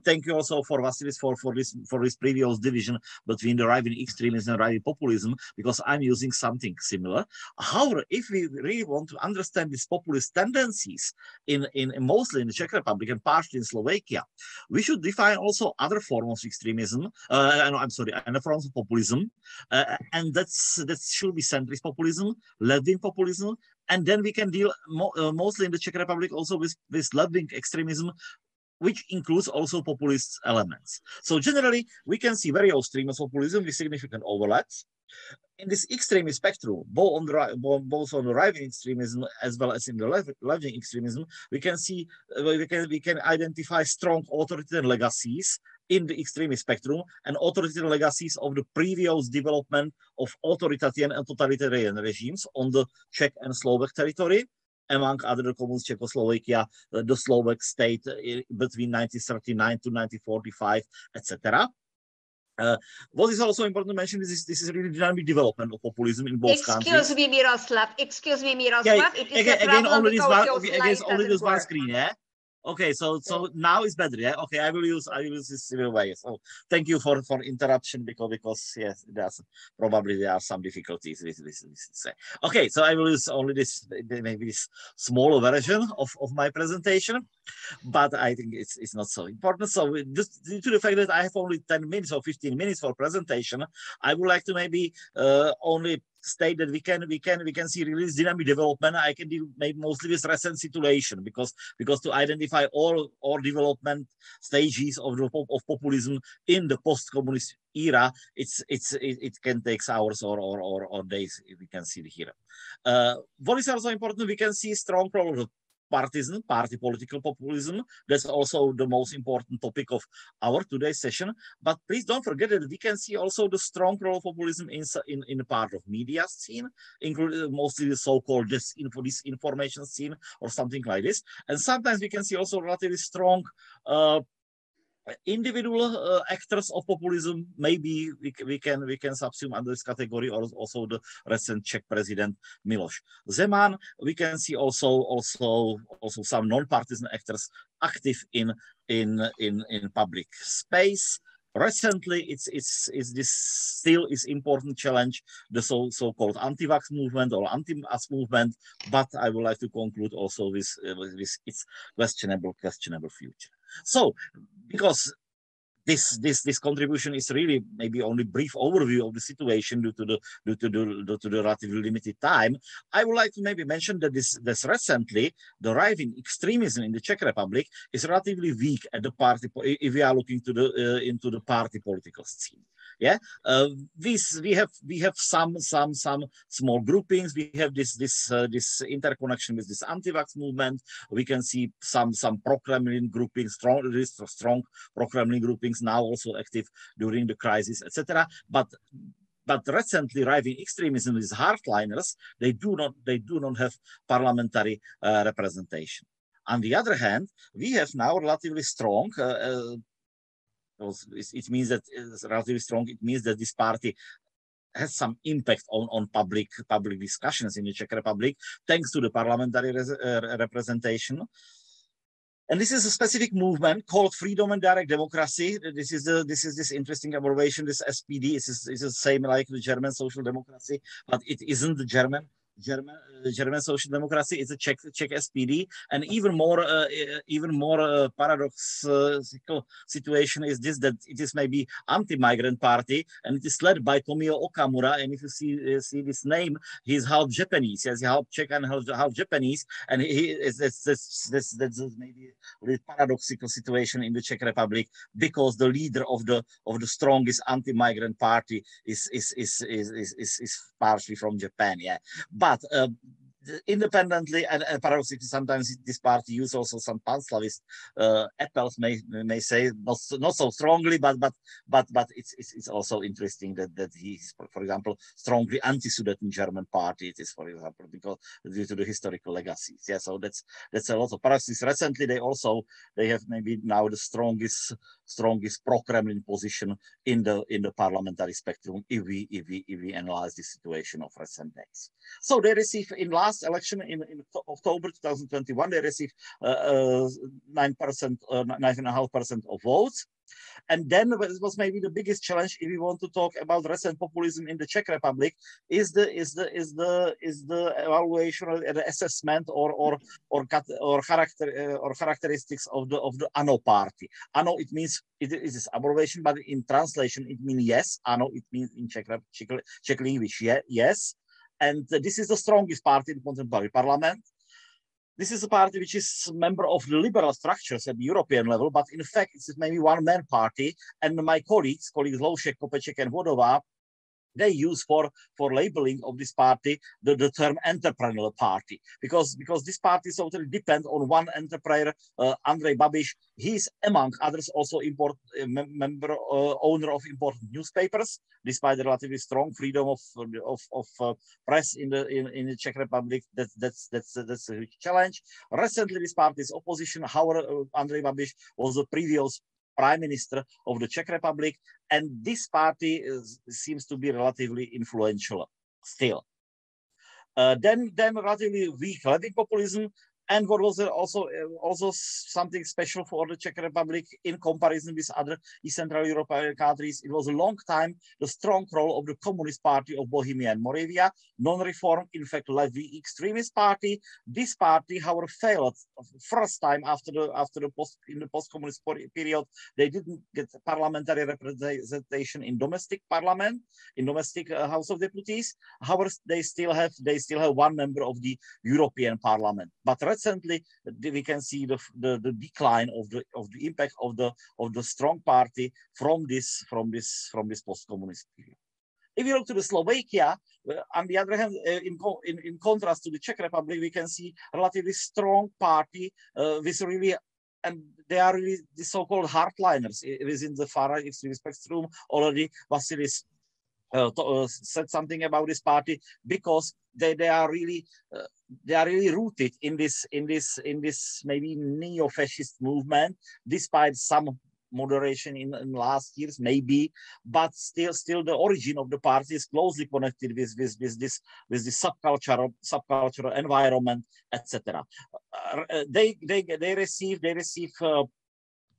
thank you also for Vassilis for, for this for this previous division between the right-wing extremism and right-wing populism, because I'm using something similar. However, if we really want to understand these populist tendencies in, in mostly in the Czech Republic and partially in Slovakia, we should define also other forms of extremism. Uh, I'm sorry, other forms of populism, uh, and that's that should be centrist populism, left-wing populism, and then we can deal mo uh, mostly in the Czech Republic also with, with left-wing extremism which includes also populist elements. So generally, we can see very extreme populism with significant overlaps. In this extreme spectrum, both on the both on the right-wing extremism as well as in the left-wing extremism, we can see uh, we can we can identify strong authoritarian legacies in the extreme spectrum and authoritarian legacies of the previous development of authoritarian and totalitarian regimes on the Czech and Slovak territory among other communes Czechoslovakia, uh, the Slovak state uh, between 1939 to 1945, etc. Uh, what is also important to mention is this, this is really dynamic development of populism in both Excuse countries. Excuse me, Miroslav. Excuse me, Miroslav. Yeah, it is again, again only this one, again, only this one screen, yeah? Okay, so so now it's better, yeah. Okay, I will use I will use this civil way. So thank you for for interruption because because yes, there's probably there are some difficulties with this. this okay, so I will use only this maybe this smaller version of of my presentation, but I think it's it's not so important. So just due to the fact that I have only ten minutes or fifteen minutes for presentation, I would like to maybe uh, only state that we can we can we can see really dynamic development. I can deal maybe mostly with recent situation because because to identify all all development stages of the of populism in the post-communist era, it's it's it, it, can take hours or or or, or days. We can see here. Uh, what is also important, we can see strong role partisan, party political populism. That's also the most important topic of our today's session. But please don't forget that we can see also the strong role of populism in, in, in the part of media scene, including mostly the so-called disinfo, disinformation scene or something like this. And sometimes we can see also relatively strong uh, individual uh, actors of populism maybe we, we can we can subsume under this category or also the recent czech president miloš zeman. We can see also also also some non-partisan actors active in in in in public space. Recently it's it's it's this still is important challenge the so so-called anti-vax movement or anti-mask movement but i would like to conclude also with, uh, with its questionable questionable future so because this this this contribution is really maybe only brief overview of the situation due to the due to the due to the relatively limited time. I would like to maybe mention that this this recently the rising extremism in the Czech Republic is relatively weak at the party if we are looking to the uh, into the party political scene yeah? Uh, this we have we have some some some small groupings. We have this this uh, this interconnection with this anti-vax movement. We can see some some pro-kremlin groupings strong strong pro-kremlin groupings now also active during the crisis etc but but recently rising extremism is hardliners they do not they do not have parliamentary uh, representation. On the other hand we have now relatively strong uh, it means that it's relatively strong. It means that this party has some impact on, on public public discussions in the Czech Republic, thanks to the parliamentary uh, representation. And this is a specific movement called Freedom and Direct Democracy. This is this is this interesting abbreviation. This SPD is is the same like the German Social Democracy, but it isn't the German German uh, German Social Democracy is a Czech Czech SPD, and even more uh, even more uh, paradoxical situation is this that it is maybe anti-migrant party, and it is led by Tomio Okamura. And if you see see this name, he's half Japanese. Yes, half Czech and half, half Japanese, and he is that's, that's, that's maybe a paradoxical situation in the Czech Republic because the leader of the of the strongest anti-migrant party is is is is is, is, is partially from Japan. Yeah, but uh, independently and, paradoxically sometimes this party use also some pan-Slavist uh, apples may may say not so, not so strongly but but but but it's it's, it's also interesting that that he's for, for example strongly anti-Sudeten German party it is for example because due to the historical legacies. Yeah so that's that's a lot of paradoxes. Recently they also they have maybe now the strongest strongest pro-Kremlin position in the in the parliamentary spectrum if we if we if we analyze the situation of recent days. So they receive in last last election in, in October 2021, they received 9%, uh, 9.5% uh, of votes. And then it was maybe the biggest challenge if we want to talk about recent populism in the Czech Republic is the is the is the is the evaluation or the assessment or or or or character uh, or characteristics of the of the ANO party. ANO it means it is abbreviation, but in translation it means yes. ANO it means in Czech Czech, Czech language yes. And this is the strongest party in the contemporary parliament. this is a party which is member of the liberal structures at the European level, but in fact, it's maybe one-man party. And my colleagues, colleagues Hloušek, Kopeček, and Vodová, they use for for labeling of this party the, the term entrepreneurial party. Because because this party totally depends on one entrepreneur uh, Andrej Babiš. He's among others also import uh, member uh, owner of important newspapers despite the relatively strong freedom of of, of uh, press in the in, in the Czech Republic. That's that's that's a huge challenge. Recently this party's opposition however uh, Andrej Babiš was a previous prime minister of the Czech Republic. And this party is, seems to be relatively influential still. Uh, then, then relatively weak Levin populism and what was also uh, also something special for the Czech Republic in comparison with other Central European countries, it was a long time the strong role of the Communist Party of Bohemia and Moravia, non-reform, in fact, left-wing extremist party. This party, however, failed first time after the after the post in the post-communist period. They didn't get parliamentary representation in domestic parliament, in domestic uh, House of Deputies. However, they still have they still have one member of the European Parliament, but recently we can see the, the, the decline of the of the impact of the of the strong party from this from this from this post-communist period. If you look to the Slovakia, uh, on the other hand, uh, in, in, in contrast to the Czech Republic, we can see relatively strong party uh, with really and they are really the so-called hardliners within the far right extreme spectrum. Already, Vassilis to, uh, said something about this party because they, they are really uh, they are really rooted in this in this in this maybe neo-fascist movement despite some moderation in, in last years maybe but still still the origin of the party is closely connected with with, with this with the subcultural subcultural environment etc uh, uh, they they they receive they receive uh,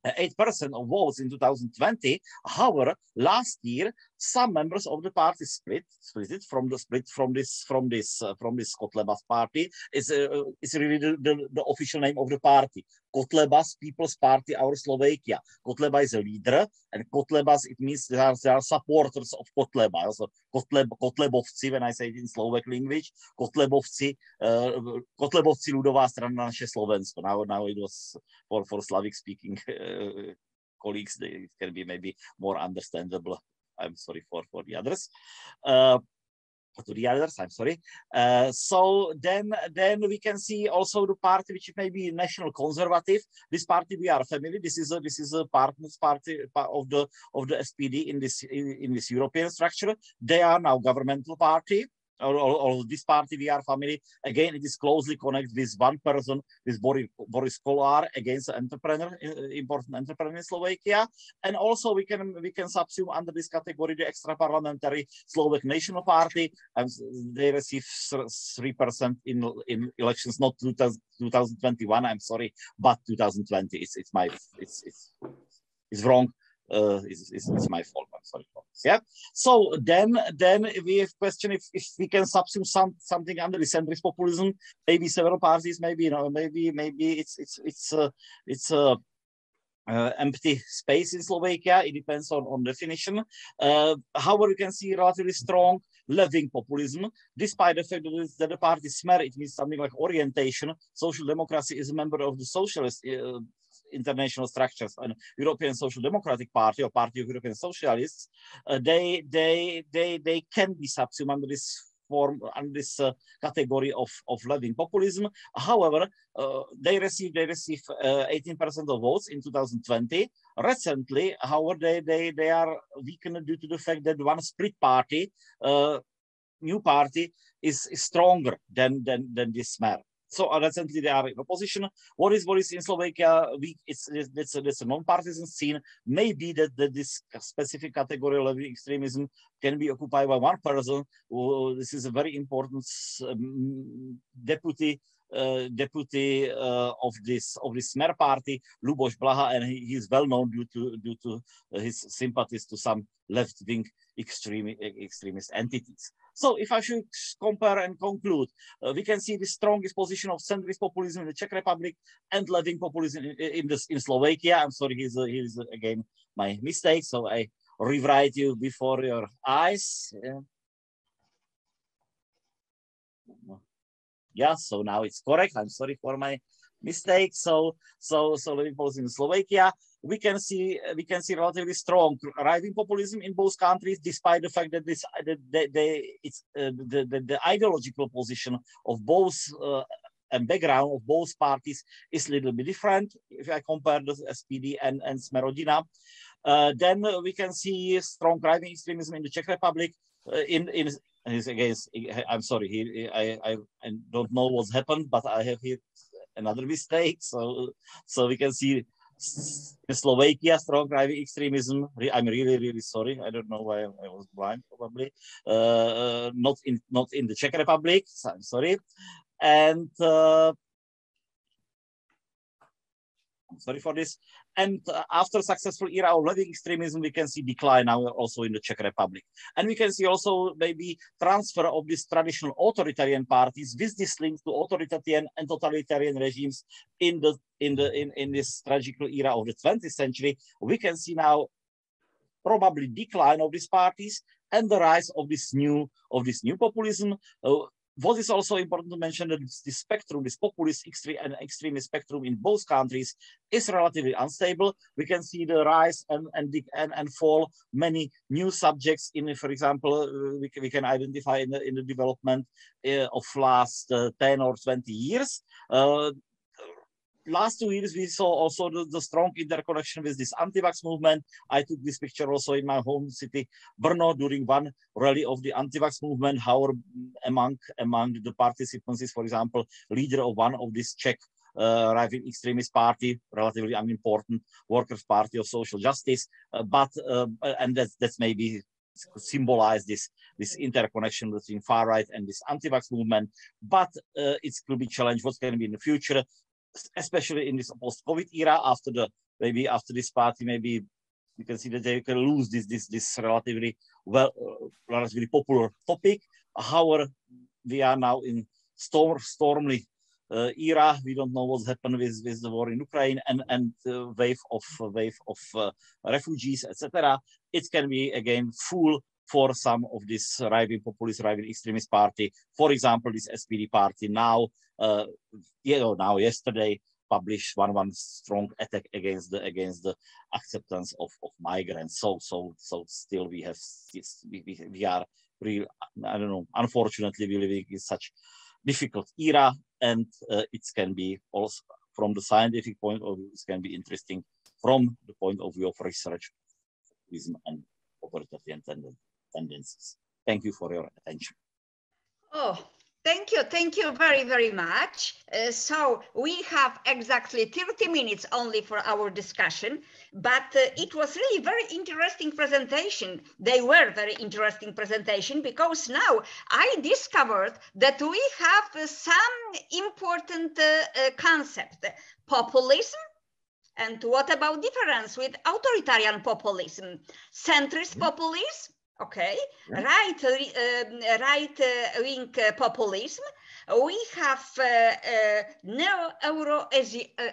8% of votes in 2020. However, last year, some members of the party split, split it from the split from this from this uh, from this Kotlebas party. Is uh, is really the, the, the, official name of the party. Kotlebas People's Party, our Slovakia. Kotleba is a leader, and Kotlebas it means they are, they are supporters of Kotleba. So Kotleb, Kotlebovci, when I say it in Slovak language, Kotlebovci, uh, Kotlebovci ľudová strana naše Slovensko. Now now it was for for Slavic speaking. Uh, colleagues, it can be maybe more understandable I'm sorry for, for the others. Uh, to the others, I'm sorry. Uh, so then, then we can see also the party which may be national conservative. This party we are familiar. This is a this is a partners party of the of the SPD in this in, in this European structure. They are now governmental party or, or, or, this party are family again it is closely connected with one person with boris, boris Kollár against entrepreneur uh, important entrepreneur in slovakia. And also we can we can subsume under this category the extra parliamentary slovak national party and they receive three percent in in elections not 2021 i'm sorry but 2020 it's it's my it's it's it's wrong uh, is, is my fault. I'm sorry for this. Yeah. So then then we have question if, if we can subsume some something under the centrist populism, maybe several parties, maybe you know, maybe maybe it's it's it's uh, it's a uh, uh, empty space in Slovakia. It depends on, on definition. Uh, however, you can see relatively strong left-wing populism, despite the fact that the party Smer, it means something like orientation. Social democracy is a member of the socialist uh, international structures and European Social Democratic Party or Party of European Socialists, uh, they they they they can be subsumed under this form under this uh, category of of left-wing populism. However, uh, they receive they receive 18% uh, of votes in 2020. Recently, however, they they they are weakened due to the fact that one split party, uh, new party, is, is stronger than than than this Smer. So recently they are in opposition. What is what is in Slovakia? We, it's it's, it's a non-partisan scene. Maybe that, that this specific category of extremism can be occupied by one person. this is a very important um, deputy deputy of this of this Smer party, Luboš Blaha, and he, he, is well known due to due to his sympathies to some left wing extreme extremist entities. So if I should compare and conclude, uh, we can see the strongest position of centrist populism in the Czech Republic and left-wing populism in, in, this, in Slovakia. I'm sorry, here's, uh, here's uh, again my mistake. So I rewrite you before your eyes. Yeah. Yeah, so now it's correct. I'm sorry for my mistake. So, so, so living in Slovakia, we can see we can see relatively strong right-wing populism in both countries, despite the fact that this the, the, the it's uh, the, the, the ideological position of both uh, and background of both parties is a little bit different if I compare the SPD and and Sme Rodina. Uh, then we can see strong right-wing extremism in the Czech Republic. Uh, in in against I'm sorry, he, I, I I don't know what's happened, but I have here another mistake. So so we can see in Slovakia, strong right-wing extremism. I'm really, really sorry. I don't know why I was blind, probably. Uh, not in not in the Czech Republic. So I'm sorry. And uh, I'm sorry for this. And uh, after successful era of right-wing extremism, we can see decline now also in the Czech Republic. And we can see also maybe transfer of these traditional authoritarian parties with this link to authoritarian and totalitarian regimes in the in the in, in this tragical era of the 20th century. We can see now probably decline of these parties and the rise of this new of this new populism. Uh, what is also important to mention that this spectrum, this populist extreme and extremist spectrum in both countries is relatively unstable. We can see the rise and and and, and fall many new subjects in, for example, uh, we, can, we can identify in the, in the development uh, of last uh, 10 or 20 years. Uh, last two years, we saw also the, the, strong interconnection with this anti-vax movement. I took this picture also in my home city, Brno, during one rally of the anti-vax movement. How among among the participants is, for example, leader of one of these Czech uh, right-wing extremist party, relatively unimportant Workers' Party of Social Justice. Uh, but uh, and that's that's maybe symbolize this this interconnection between far right and this anti-vax movement. But uh, it could be challenged. What's going to be in the future? Especially in this post-COVID era, after the maybe after this party, maybe you can see that they can lose this this this relatively well relatively popular topic. However, we are now in storm stormy uh, era. We don't know what's happened with, with the war in Ukraine and and uh, wave of uh, wave of refugees, etc. It can be again full for some of this right-wing populist, right-wing extremist party. For example, this SPD party now, uh, you know, now yesterday published one one strong attack against the against the acceptance of, of migrants. So so so still we have we, we, are real. I don't know. Unfortunately, we live in such difficult era, and uh, it can be also from the scientific point of view, it can be interesting from the point of view of research, and authoritarian tendencies. Thank you for your attention. Oh, Thank you. Thank you very, very much. Uh, so we have exactly 30 minutes only for our discussion, but uh, it was really very interesting presentation. They were very interesting presentation because now I discovered that we have uh, some important uh, uh, concept, populism, and what about difference with authoritarian populism, centrist mm -hmm. populism, okay. Right uh, right uh, wing uh, populism. We have uh, uh, neo euro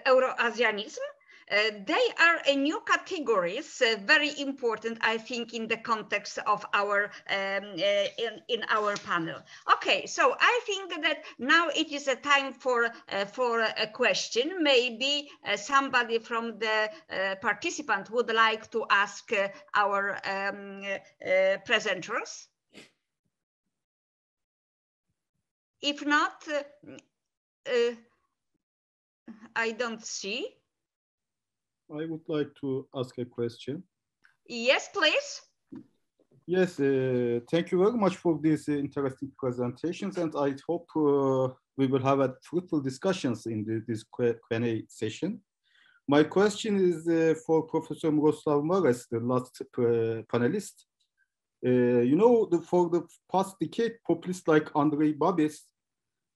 euroasianism uh, they are a new categories, uh, very important, I think, in the context of our um, uh, in, in our panel. Okay, so I think that now it is a time for for a question. Maybe somebody from the participant would like to ask our um, presenters. If not, I don't see. I would like to ask a question. Yes, please. Yes, uh, thank you very much for these uh, interesting presentations, and I hope uh, we will have a fruitful discussions in the, this Q&A session. My question is uh, for Professor Miroslav Mareš, the last uh, panelist. Uh, you know, the, for the past decade, populists like Andrej Babiš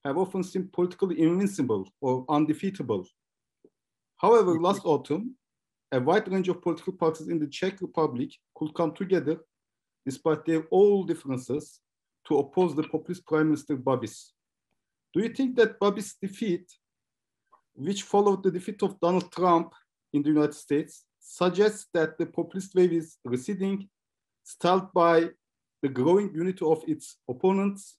have often seemed politically invincible or undefeatable. However, last autumn, a wide range of political parties in the Czech Republic could come together, despite their all differences, to oppose the populist Prime Minister Babiš. Do you think that Babiš' defeat, which followed the defeat of Donald Trump in the United States, suggests that the populist wave is receding, stalled by the growing unity of its opponents,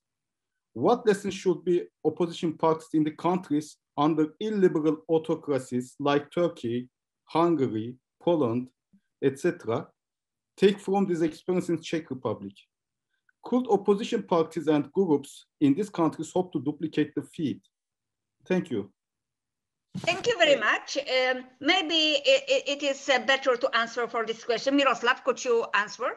what lessons should be opposition parties in the countries under illiberal autocracies like Turkey, Hungary, Poland, etc., take from this experience in Czech Republic? Could opposition parties and groups in these countries hope to duplicate the feat? Thank you. Thank you very much. Um, maybe it, it is uh, better to answer for this question. Miroslav, could you answer?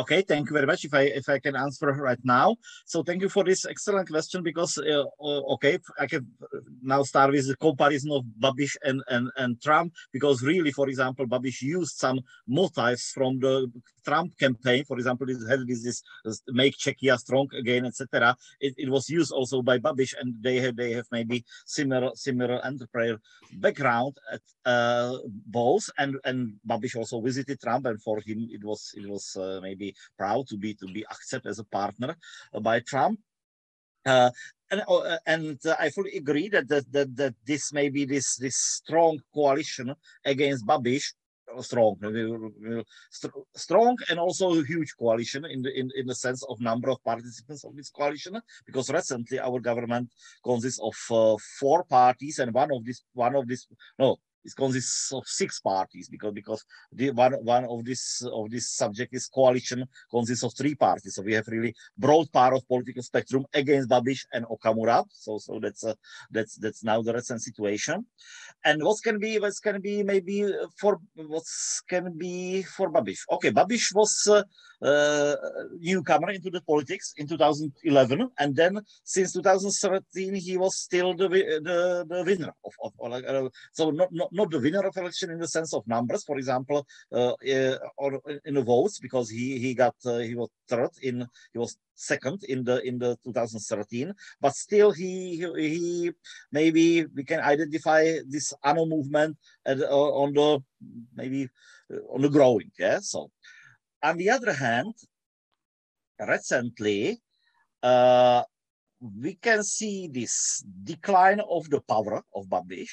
Okay, thank you very much. If I if I can answer right now, so thank you for this excellent question because uh, okay, I can now start with the comparison of Babiš and and and Trump because really, for example, Babiš used some motives from the Trump campaign. For example, it had this, this make Czechia strong again, etc. It, it was used also by Babiš, and they have they have maybe similar similar entrepreneur background at uh, both. And and Babiš also visited Trump, and for him it was it was uh, maybe proud to be to be accepted as a partner uh, by Trump. Uh, and uh, and uh, I fully agree that, that that that this may be this this strong coalition against Babiš, strong, strong, and also a huge coalition in the in, in the sense of number of participants of this coalition. Because recently our government consists of uh, four parties, and one of this one of this no it consists of six parties because because the one one of this of this subject is coalition consists of three parties. So we have really broad part of political spectrum against Babiš and Okamura. So so that's a, that's that's now the recent situation. And what can be what can be maybe for what can be for Babiš? Okay, Babiš was uh, uh, newcomer into the politics in 2011, and then since 2013 he was still the the, the winner of, of, uh, so not, not not the winner of election in the sense of numbers, for example, uh, uh, or in the votes because he he got uh, he was third in he was second in the in the 2013, but still he he maybe we can identify this ANO movement at, on the maybe on the growing yeah so on the other hand, recently, uh, we can see this decline of the power of Babiš,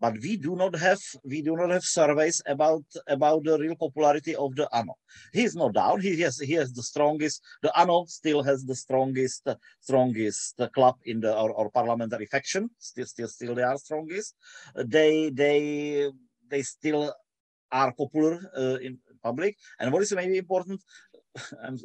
but we do not have we do not have surveys about about the real popularity of the ANO. He is not down. He has he has the strongest. The ANO still has the strongest strongest club in the our, our parliamentary faction. Still still still they are strongest. They they they still are popular uh, in public. And what is maybe important, <laughs> um,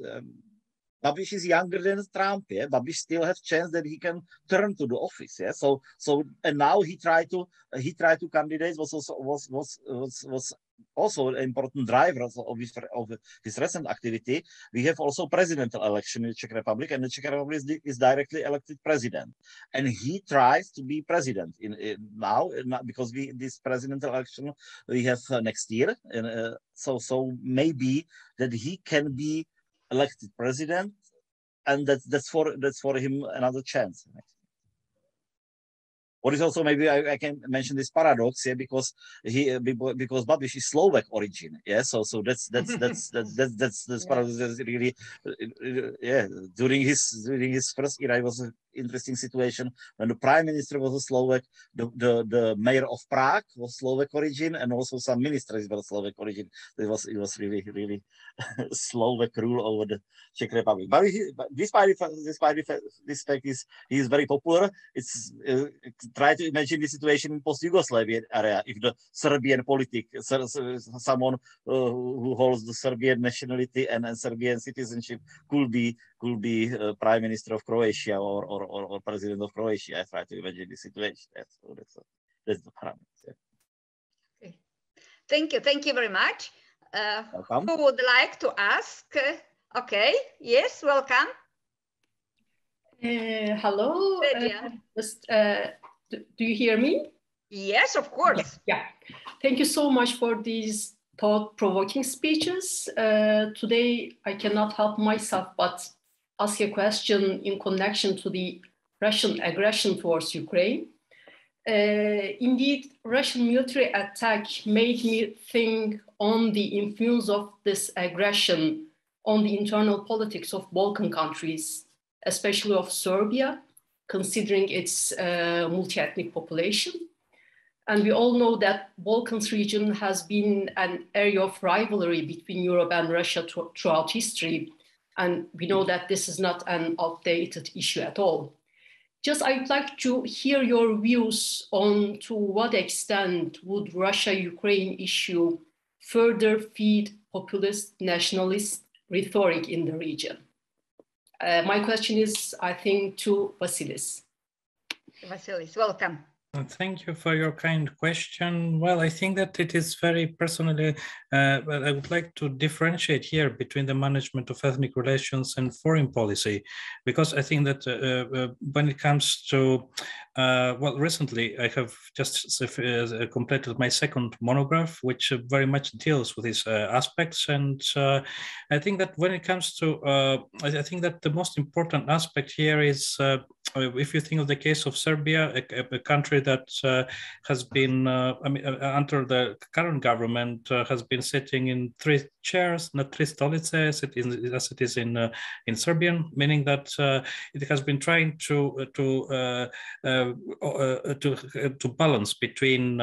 Babiš is younger than Trump. Yeah, Babiš still has chance that he can turn to the office. Yeah, so so and now he tried to he tried to candidate was also was was was was also an important driver of, of, his, of his recent activity. We have also presidential election in the Czech Republic, and the Czech Republic is, is directly elected president, and he tries to be president in, in now because we this presidential election we have uh, next year, and uh, so so maybe that he can be elected president, and that's that's for that's for him another chance. What is also maybe I, I, can mention this paradox here because he because Babiš is Slovak origin, yeah. So so that's that's that's <laughs> that's that's that's, that's yeah. paradox that's really uh, uh, yeah. During his during his first era, it was interesting situation when the prime minister was a Slovak, the the, the mayor of Prague was Slovak origin, and also some ministers were Slovak origin. It was it was really really <laughs> Slovak rule over the Czech Republic. But, he, but despite despite this fact, is he is very popular. It's uh, try to imagine the situation in post-Yugoslavian area. If the Serbian politic, someone uh, who holds the Serbian nationality and, and Serbian citizenship could be could be uh, prime minister of Croatia or, or, or, or, president of Croatia. I try to imagine the situation. That's, that's, that's the parameter. Yeah. Okay. Thank you. Thank you very much. Uh, who would like to ask? Okay. Yes, welcome. Uh, hello. Uh, just, uh, do you hear me? Yes, of course. Yeah. yeah. Thank you so much for these thought-provoking speeches. Uh, today, I cannot help myself but ask a question in connection to the Russian aggression towards Ukraine. Uh, indeed, Russian military attack made me think on the influence of this aggression on the internal politics of Balkan countries, especially of Serbia, considering its uh, multi-ethnic population. And we all know that Balkans region has been an area of rivalry between Europe and Russia throughout history. And we know that this is not an outdated issue at all. Just I'd like to hear your views on to what extent would Russia-Ukraine issue further feed populist nationalist rhetoric in the region? Uh, my question is, I think, to Vassilis. Vassilis, welcome. Thank you for your kind question. Well, I think that it is very personally, uh, well, I would like to differentiate here between the management of ethnic relations and foreign policy, because I think that uh, uh, when it comes to, uh, well, recently I have just uh, completed my second monograph, which very much deals with these uh, aspects. And I think that when it comes to, I think that the most important aspect here is Uh, if you think of the case of Serbia, a, a country that uh, has been, uh, I mean, uh, under the current government, uh, has been sitting in three chairs, not three stolice, as it is, as it is in uh, in Serbian, meaning that uh, it has been trying to uh, to uh, to to balance between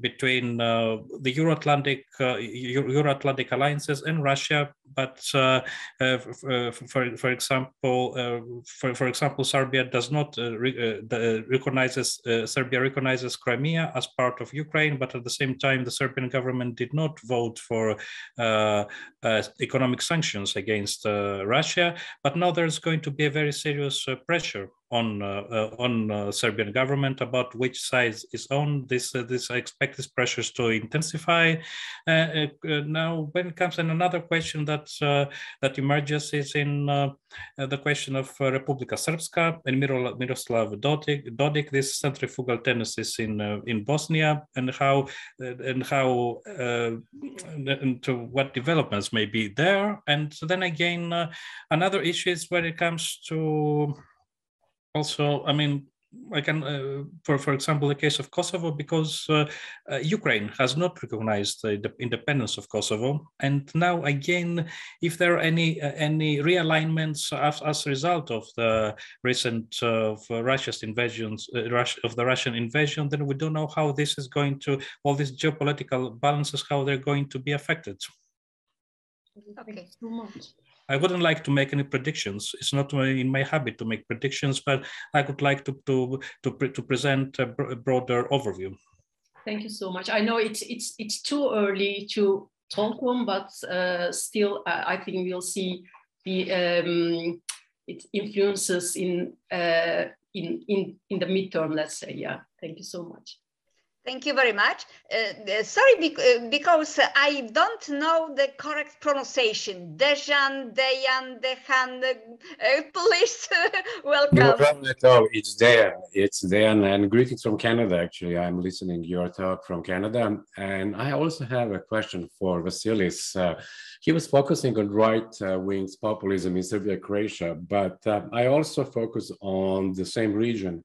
between the Euro-Atlantic Euro-Atlantic alliances and Russia, but for for example, for for example. Serbia does not uh, re uh, recognizes uh, Serbia recognizes Crimea as part of Ukraine, but at the same time, the Serbian government did not vote for economic sanctions against Russia. But now there's going to be a very serious pressure on uh, uh, on uh, Serbian government about which side is on. This uh, this I expect these pressures to intensify. Uh, uh, now, when it comes to another question that that emerges is in the question of Republika Srpska and Miroslav Dodik, Dodik this centrifugal tendencies in in Bosnia and how and how and to what developments may be there. And then again, another issue is when it comes to also, I mean, I can, uh, for for example, the case of Kosovo, because uh, uh, Ukraine has not recognized the independence of Kosovo, and now again, if there are any uh, any realignments as, as a result of the recent uh, of Russia's invasions, uh, Russia, of the Russian invasion, then we don't know how this is going to all these geopolitical balances, how they're going to be affected. Okay. so much. I wouldn't like to make any predictions. It's not in my habit to make predictions, but I would like to to to, to present a, broader overview. Thank you so much. I know it's it's it's too early to talk on, but uh, still, uh, I think we'll see the um, it influences in uh, in in in the midterm. Let's say, yeah. Thank you so much. Thank you very much. Uh, uh sorry, uh, because I don't know the correct pronunciation. Dejan, Dejan, Dejan, uh, please <laughs> welcome. No problem at all. It's there. It's Dejan, and greetings from Canada. Actually, I'm listening your talk from Canada, and I also have a question for Vassilis. Uh, he was focusing on right-wing populism in Serbia, Croatia, but I also focus on the same region.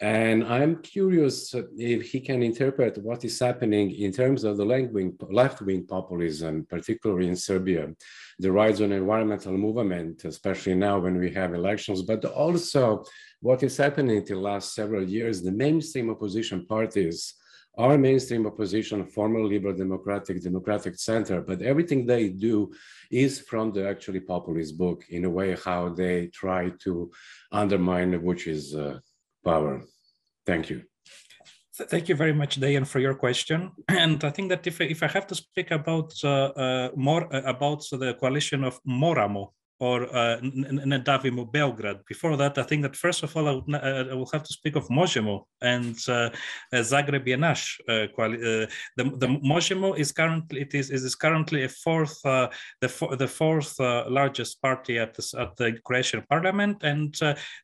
And I'm curious if he can interpret what is happening in terms of the left-wing populism, particularly in Serbia, the rise of environmental movement, especially now when we have elections, but also what is happening in the last several years, the mainstream opposition parties are mainstream opposition, former liberal democratic, democratic center, but everything they do is from the actually populist book in a way how they try to undermine Vucic's uh, power. Thank you. Thank you very much, Dejan, for your question. <clears throat> And I think that if, if I have to speak about uh, uh, more uh, about the coalition of Moramo or uh, Nedavimo Belgrade, before that, I think that first of all, I, would, uh, I will have to speak of Možemo and uh, Zagreb Naš. Uh, uh, the, the Možemo is currently it is, is currently a fourth the the fourth largest party at the, at the Croatian parliament, and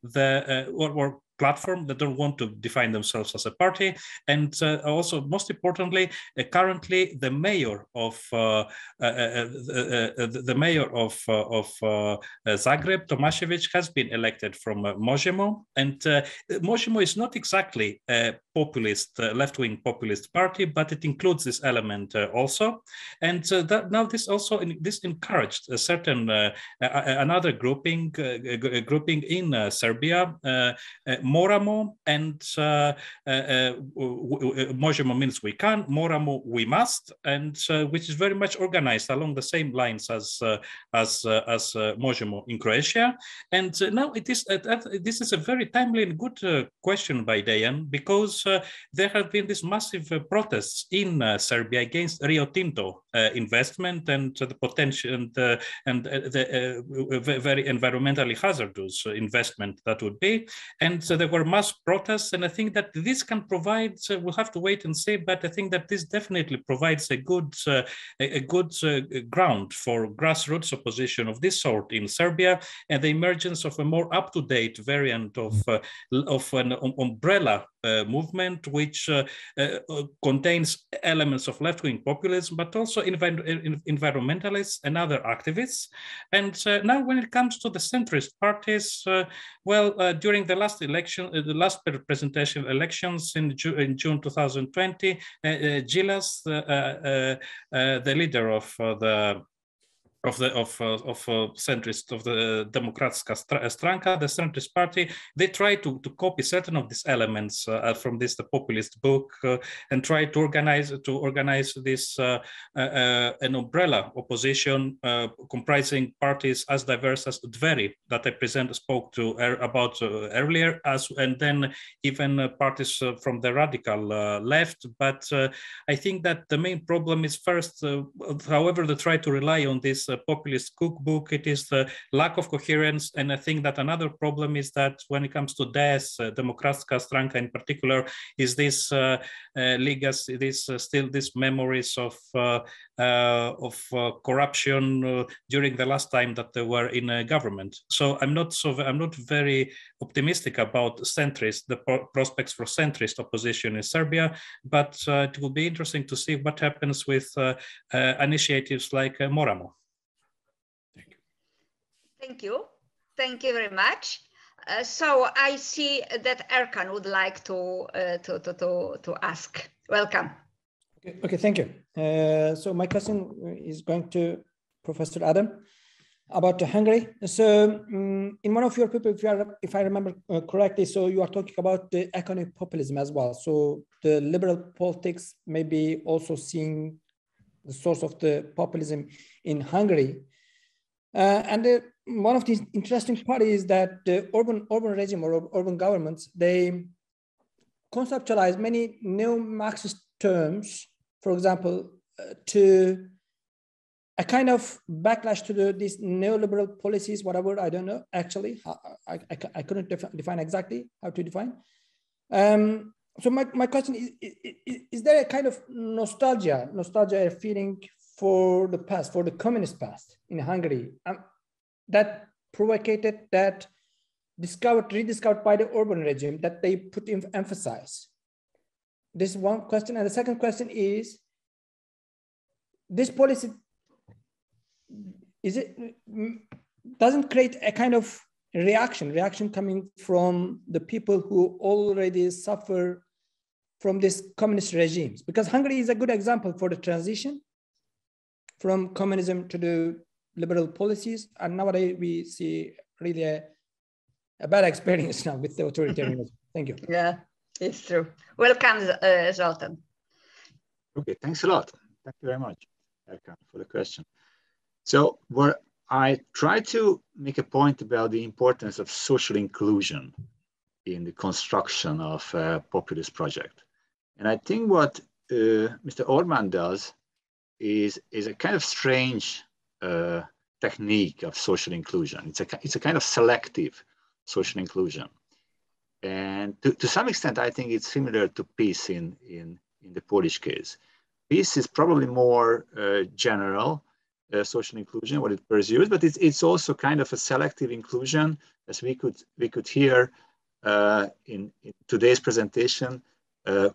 the or, or platform that don't want to define themselves as a party. And uh, also, most importantly, uh, currently the mayor of uh, uh, uh the mayor of of Zagreb, Tomašević, has been elected from Možemo, and Možemo is not exactly a populist, left-wing populist party, but it includes this element also. And that now this also this encouraged a certain another grouping grouping in Serbia Moramo and uh, uh, uh Možemo means we can, Moramo we must, and uh, which is very much organized along the same lines as as as Možemo in Croatia. And now it is this is a very timely and good question by Dejan because there have been these massive protests in Serbia against Rio Tinto investment and the potential and, and the very environmentally hazardous investment that would be. And so there were mass protests. And I think that this can provide, we'll have to wait and see, but I think that this definitely provides a good, uh, a, good uh, ground for grassroots opposition of this sort in Serbia and the emergence of a more up-to-date variant of, uh, of an umbrella uh, Uh, movement, which uh, uh, contains elements of left-wing populism, but also envi environmentalists and other activists. And uh, now when it comes to the centrist parties, uh, well, during the last election, the last presentation elections in, Ju in June 2020, uh, Đilas, the leader of the of the of uh, of uh, centrist of the Demokratska Stranka, the centrist party, they try to to copy certain of these elements uh, from this the populist book uh, and try to organize to organize this uh, uh, an umbrella opposition comprising parties as diverse as Dveri that I present spoke to about earlier, as and then even parties from the radical left. But I think that the main problem is first, however, they try to rely on this populist cookbook. It is the lack of coherence. And I think that another problem is that when it comes to DS, uh, Demokratska Stranka in particular, is this uh, uh, legacy, this uh, still these memories of uh, uh, of corruption during the last time that they were in a government. So I'm not so I'm not very optimistic about centrist the prospects for centrist opposition in Serbia, but it will be interesting to see what happens with initiatives like Moramo. Thank you. Thank you very much. Uh, so I see that Erkan would like to, uh, to, to, to, to, ask. Welcome. Okay, okay thank you. Uh, so my question is going to Professor Adam about Hungary. So um, in one of your papers, if, you are, if I remember uh, correctly, so you are talking about the economic populism as well. So the liberal politics may be also seeing the source of the populism in Hungary. Uh, and the one of the interesting part is that the Orban Orban regime or Orban governments they conceptualize many neo-Marxist terms, for example, uh, to a kind of backlash to the, these neoliberal policies, whatever, I don't know, actually, I, I, I couldn't defi define exactly how to define. Um, so my, my question is, is, is there a kind of nostalgia, nostalgia, a feeling for the past, for the communist past in Hungary? Um, that provocated that discovered, rediscovered by the Orban regime that they put in emphasize. This is one question. And the second question is, this policy, is it, doesn't create a kind of reaction, reaction coming from the people who already suffer from these communist regimes. Because Hungary is a good example for the transition from communism to the liberal policies. And nowadays we see really a, a bad experience <laughs> now with the authoritarianism. Thank you. Yeah, it's true. Welcome, uh, Zoltan. Okay, thanks a lot. Thank you very much, Erkan, for the question. So where I try to make a point about the importance of social inclusion in the construction of a populist project. And I think what uh, Mr. Orban does is, is a kind of strange uh, technique of social inclusion. It's a, it's a kind of selective social inclusion. And to, to some extent, I think it's similar to PiS in, in, in the Polish case. PiS is probably more uh, general uh, social inclusion, what it pursues, but it's, it's also kind of a selective inclusion, as we could, we could hear uh, in, in, today's presentation, uh,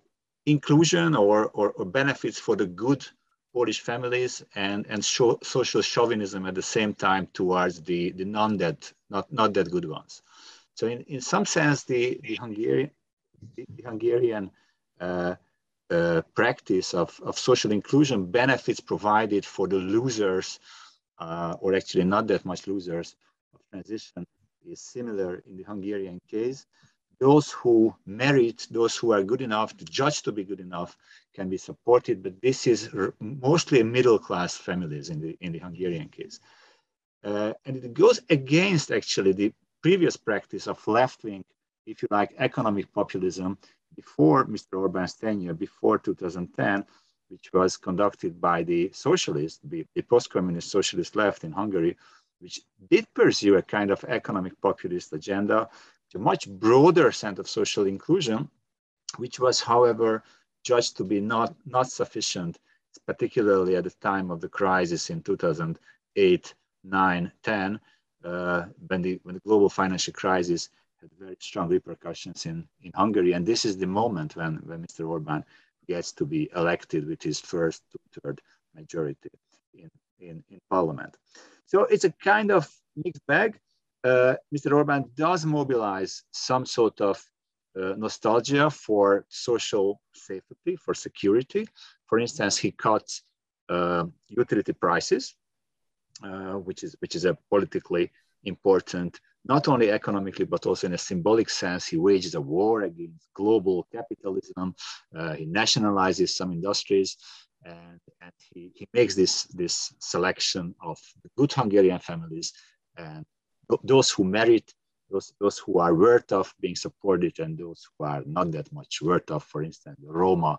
inclusion or, or, or benefits for the good Polish families and, and social chauvinism at the same time towards the, the non-that, not, not that good ones. So in, in some sense, the, the Hungarian, the, Hungarian uh, uh, practice of, of social inclusion benefits provided for the losers, uh, or actually not that much losers of transition is similar in the Hungarian case. Those who merit, those who are good enough to judge to be good enough can be supported, but this is mostly middle class families in the, in the Hungarian case. Uh, and it goes against actually the previous practice of left wing, if you like, economic populism before Mr. Orban's tenure, before 2010, which was conducted by the socialists, the, the post communist socialist left in Hungary, which did pursue a kind of economic populist agenda, a much broader sense of social inclusion, which was, however, judged to be not, not sufficient, particularly at the time of the crisis in 2008, 9, 10, uh, when, the, when the global financial crisis had very strong repercussions in, in Hungary. And this is the moment when, when Mr. Orban gets to be elected with his first third majority in, in, in parliament. So it's a kind of mixed bag. Uh, Mr. Orban does mobilize some sort of uh, nostalgia for social safety, for security. For instance, he cuts uh, utility prices, which is which is a politically important, not only economically but also in a symbolic sense. He wages a war against global capitalism. Uh, he nationalizes some industries and, and he, he makes this, this selection of good Hungarian families and those who merit, those, those who are worth of being supported and those who are not that much worth of, for instance, the Roma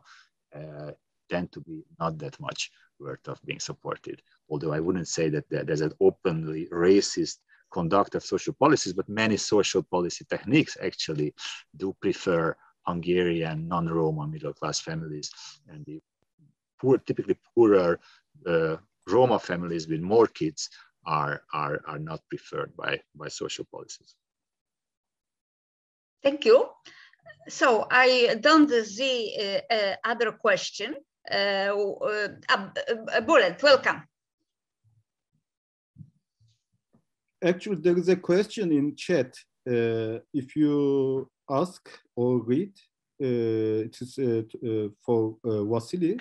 uh, tend to be not that much worth of being supported. Although I wouldn't say that there's an openly racist conduct of social policies, but many social policy techniques actually do prefer Hungarian non-Roma middle-class families and the poor, typically poorer uh, Roma families with more kids are, are, are not preferred by, by social policies. Thank you. So I don't see uh, uh, other question. Uh, uh, Bullet, welcome. Actually, there is a question in chat. Uh, if you ask or read, uh, it is for Vasily.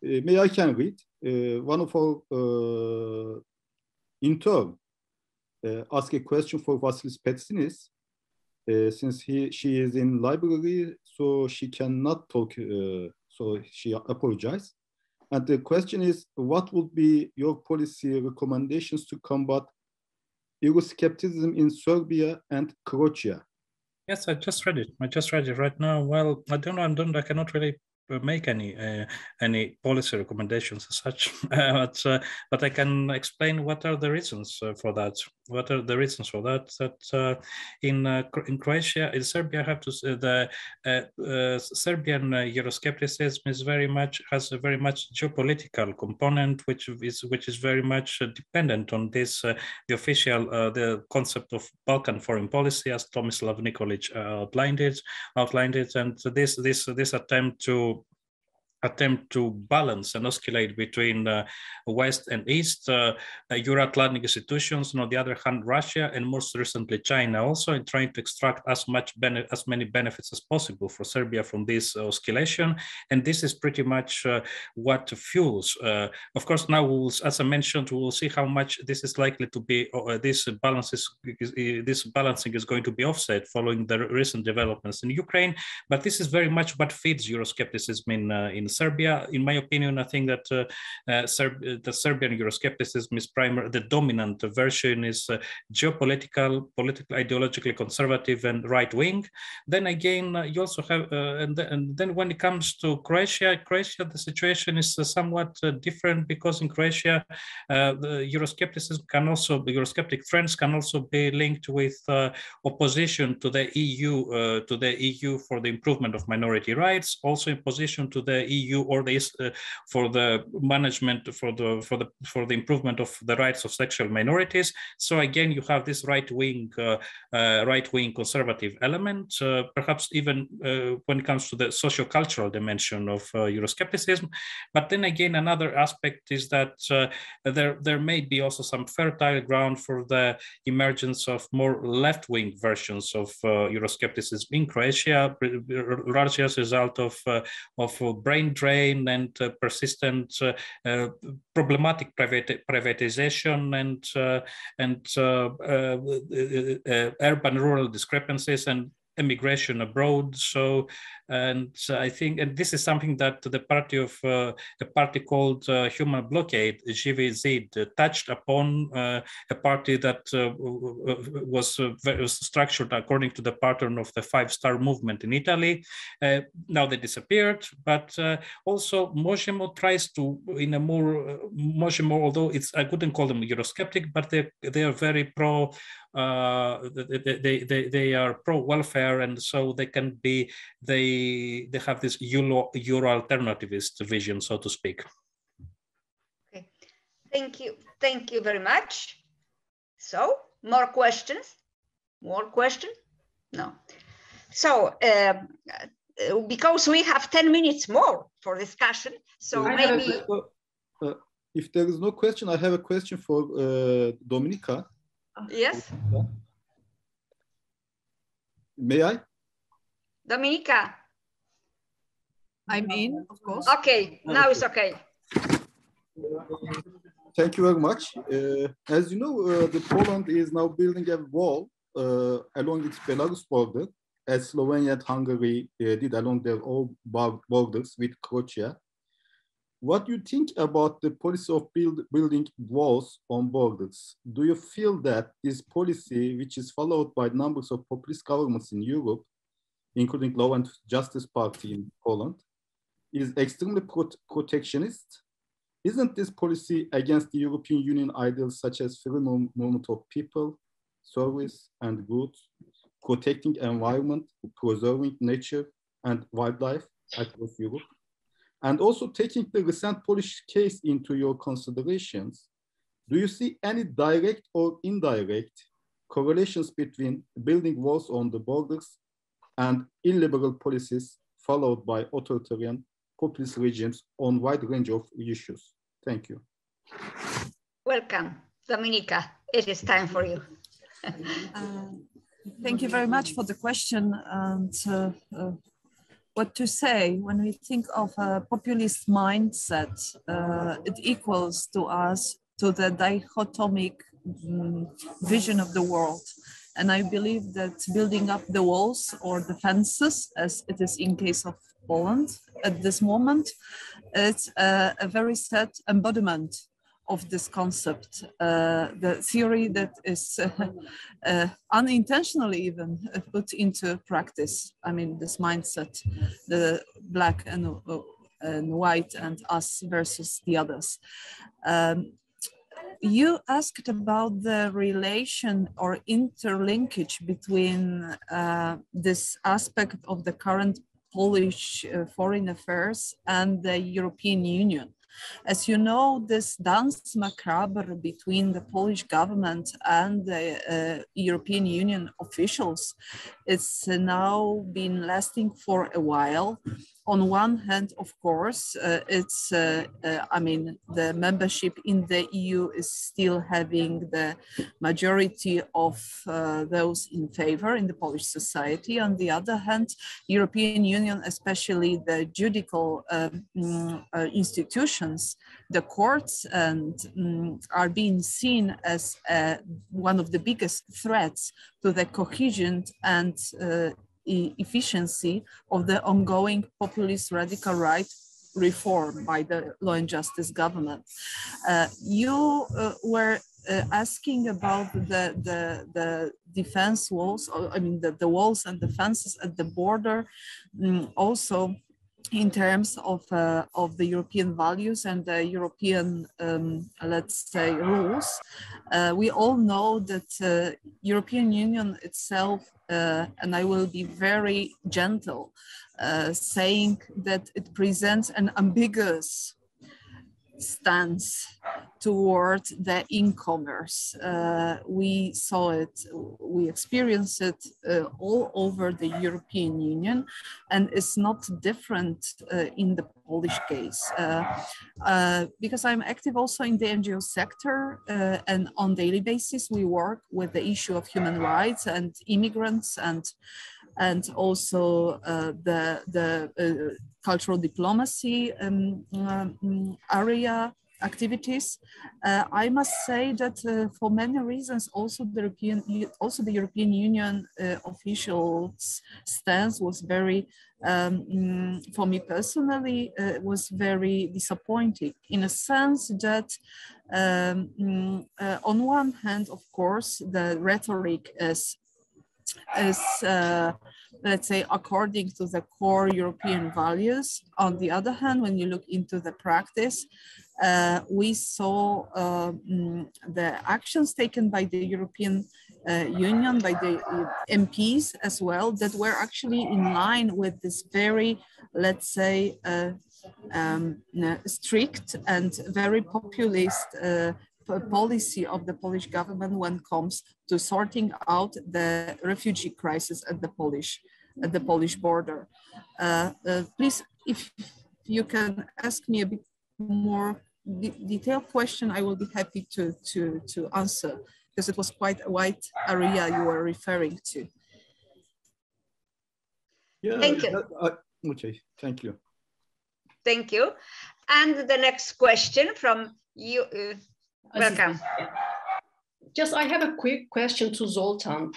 Uh, may I can read uh, one of our uh, intern ask a question for Vassilis Petsinis. since he she is in library, so she cannot talk. so she apologized. And the question is, what would be your policy recommendations to combat Euroscepticism in Serbia and Croatia? Yes, I just read it. I just read it right now. Well, I don't know. I don't. I cannot really make any uh, any policy recommendations as such, <laughs> but uh, but I can explain what are the reasons uh, for that. What are the reasons for that? That uh, in uh, in Croatia, in Serbia, I have to say uh, the Serbian Euroscepticism is very much has a very much geopolitical component, which is which is very much dependent on this the official the concept of Balkan foreign policy, as Tomislav Nikolic outlined it, outlined it, and this this this attempt to attempt to balance and oscillate between uh, West and East, uh, uh, Euro-Atlantic institutions, and on the other hand, Russia, and most recently China, also in trying to extract as much as many benefits as possible for Serbia from this oscillation. And this is pretty much uh, what fuels. Uh, of course, now will, as I mentioned, we will see how much this is likely to be. Uh, this balance is, this balancing is going to be offset following the recent developments in Ukraine. But this is very much what feeds Euroscepticism in in Serbia. In my opinion, I think that uh, uh, Serb the Serbian Euroscepticism is primary, the dominant version is uh, geopolitical, political, ideologically conservative and right wing. Then again, uh, you also have, uh, and, th and, then when it comes to Croatia, Croatia, the situation is uh, somewhat different because in Croatia, the Euroscepticism can also, the Eurosceptic trends can also be linked with opposition to the EU, to the EU for the improvement of minority rights, also in position to the EU or this uh, for the management for the for the for the improvement of the rights of sexual minorities. So again, you have this right wing uh, uh, right wing conservative element, perhaps even when it comes to the socio cultural dimension of Euroscepticism. But then again, another aspect is that there there may be also some fertile ground for the emergence of more left wing versions of Euroscepticism in Croatia, largely as a result of of brain drain and uh, persistent uh, uh, problematic private, privatization and and urban rural discrepancies and emigration abroad. So, and I think, and this is something that the party of uh, a party called uh, Human Blockade, GVZ, uh, touched upon uh, a party that uh, was, was, structured according to the pattern of the Five Star Movement in Italy. now they disappeared, but also Možemo tries to, in a more Možemo, although it's I couldn't call them Eurosceptic, but they they are very pro uh, they, they, they, they are pro welfare and so they can be they they have this euro euro alternativist vision so to speak. Okay. Thank you thank you very much. So more questions? More question? No. So uh, because we have 10 minutes more for discussion so maybe uh, if there is no question i have a question for uh, dominika Yes. May I? Dominika. I mean, of course. Okay, now it's okay. Thank you very much. Uh, as you know, uh, the Poland is now building a wall uh, along its Belarus border, as Slovenia and Hungary uh, did along their own borders with Croatia. What do you think about the policy of build, building walls on borders? Do you feel that this policy, which is followed by numbers of populist governments in Europe, including Law and Justice Party in Poland, is extremely pro protectionist? Isn't this policy against the European Union ideals such as free movement of people, service, and goods, protecting environment, preserving nature and wildlife across Europe? And also taking the recent Polish case into your considerations, do you see any direct or indirect correlations between building walls on the borders and illiberal policies followed by authoritarian populist regimes on wide range of issues? Thank you. Welcome, Dominika. It is time for you. uh, thank you very much for the question. And uh, uh, what to say when we think of a populist mindset. Uh, it equals to us to the dichotomic um, vision of the world. And I believe that building up the walls or the fences, as it is in case of Poland at this moment, it's a, a very sad embodiment of this concept, uh, the theory that is uh, <laughs> uh, unintentionally even put into practice. I mean, this mindset, the black and, uh, and white and us versus the others. Um, you asked about the relation or interlinkage between uh, this aspect of the current Polish uh, foreign affairs and the European Union. As you know, this dance macabre between the Polish government and the uh, European Union officials, it's now been lasting for a while on one hand, of course, uh, it's, uh, uh, I mean, the membership in the EU is still having the majority of uh, those in favor in the Polish society. On the other hand, European Union, especially the judicial um, uh, institutions, the courts, and um, are being seen as uh, one of the biggest threats to the cohesion and efficiency of the ongoing populist radical right reform by the law and justice government. Uh, you uh, were uh, asking about the, the, the defense walls, I mean, the, the walls and the fences at the border. Um, also, in terms of, uh, of the European values and the European, um, let's say, rules. Uh, we all know that uh, European Union itself, uh, and I will be very gentle, uh, saying that it presents an ambiguous stance toward the e-commerce. Uh, we saw it, we experienced it uh, all over the European Union, and it's not different uh, in the Polish case. Uh, uh, because I'm active also in the NGO sector, uh, and on daily basis we work with the issue of human rights and immigrants and and also the, the cultural diplomacy um, um, area activities. Uh, I must say that uh, for many reasons, also the European, also the European Union uh, officials' stance was very, um, mm, for me personally, uh, was very disappointing in a sense that um, mm, uh, on one hand, of course, the rhetoric is is uh, let's say according to the core European values. On the other hand, when you look into the practice, uh, we saw uh, mm, the actions taken by the European uh, Union, by the MPs as well, that were actually in line with this very, let's say, uh, um, strict and very populist uh, policy of the Polish government when it comes to sorting out the refugee crisis at the Polish at the Polish border. Uh, uh, please, if you can ask me a bit more de detailed question, I will be happy to to to answer because it was quite a wide area you were referring to. Yeah, thank you. Uh, okay, thank you. Thank you. And the next question from you, uh, Welcome. Just, I have a quick question to Zoltan.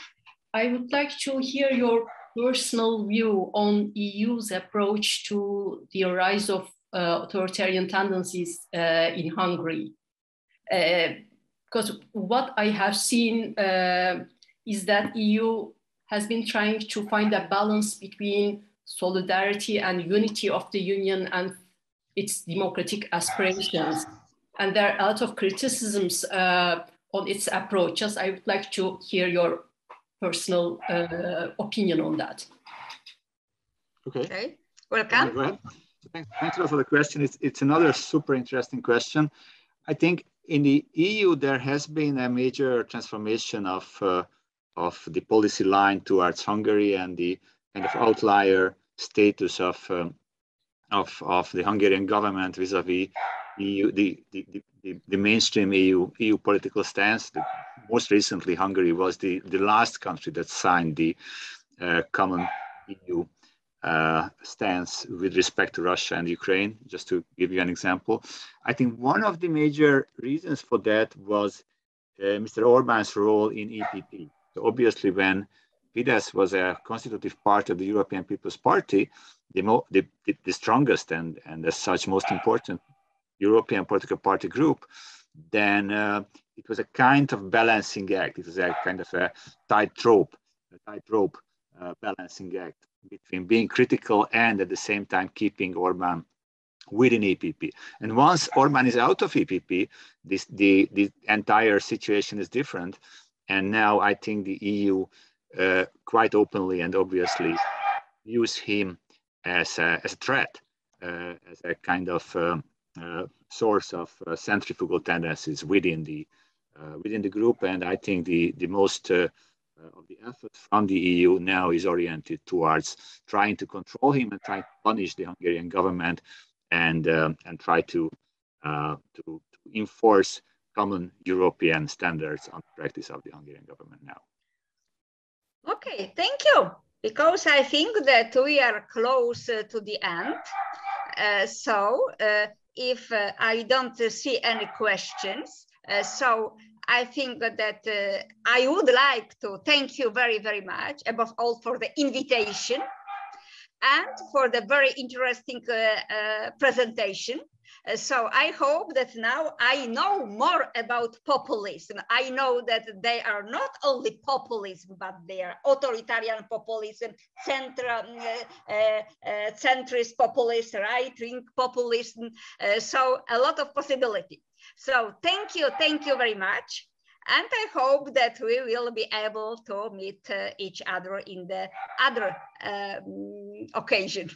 I would like to hear your personal view on EU's approach to the rise of uh, authoritarian tendencies uh, in Hungary. because uh, what I have seen uh, is that EU has been trying to find a balance between solidarity and unity of the union and its democratic aspirations and there are a lot of criticisms uh, on its approaches. I would like to hear your personal uh, opinion on that. Okay. Okay. Welcome. Go ahead. Thanks, thanks a lot for the question. It's, it's another super interesting question. I think in the EU, there has been a major transformation of, uh, of the policy line towards Hungary and the kind of outlier status of, um, of, of the Hungarian government vis-a-vis -vis EU, the, the, the, the, mainstream EU, EU political stance. The, most recently, Hungary was the, the last country that signed the uh, common EU uh, stance with respect to Russia and Ukraine, just to give you an example. I think one of the major reasons for that was uh, Mr. Orban's role in EPP. So obviously, when Fidesz was a constitutive part of the European People's Party, the, the, the, strongest and, and as such most important European political party group, then uh, it was a kind of balancing act. It was a kind of a tightrope, a tightrope uh, balancing act between being critical and at the same time keeping Orban within EPP. And once Orban is out of EPP, this, the, the entire situation is different. And now I think the EU uh, quite openly and obviously use him as a, as a threat, uh, as a kind of um, source of uh, centrifugal tendencies within the uh, within the group. And I think the the most of the effort from the EU now is oriented towards trying to control him and trying to punish the Hungarian government and and try to, to to enforce common European standards on the practice of the Hungarian government now. Okay, thank you. Because I think that we are close uh, to the end. Uh, so uh, if uh, I don't see any questions. Uh, so I think that uh, I would like to thank you very, very much, above all for the invitation and for the very interesting presentation. Uh, so I hope that now I know more about populism. I know that they are not only populism, but they are authoritarian populism, central, uh, uh, uh, centrist populism, right-wing populism. Uh, so a lot of possibility. So thank you, thank you very much. And I hope that we will be able to meet uh, each other in the other um, occasion.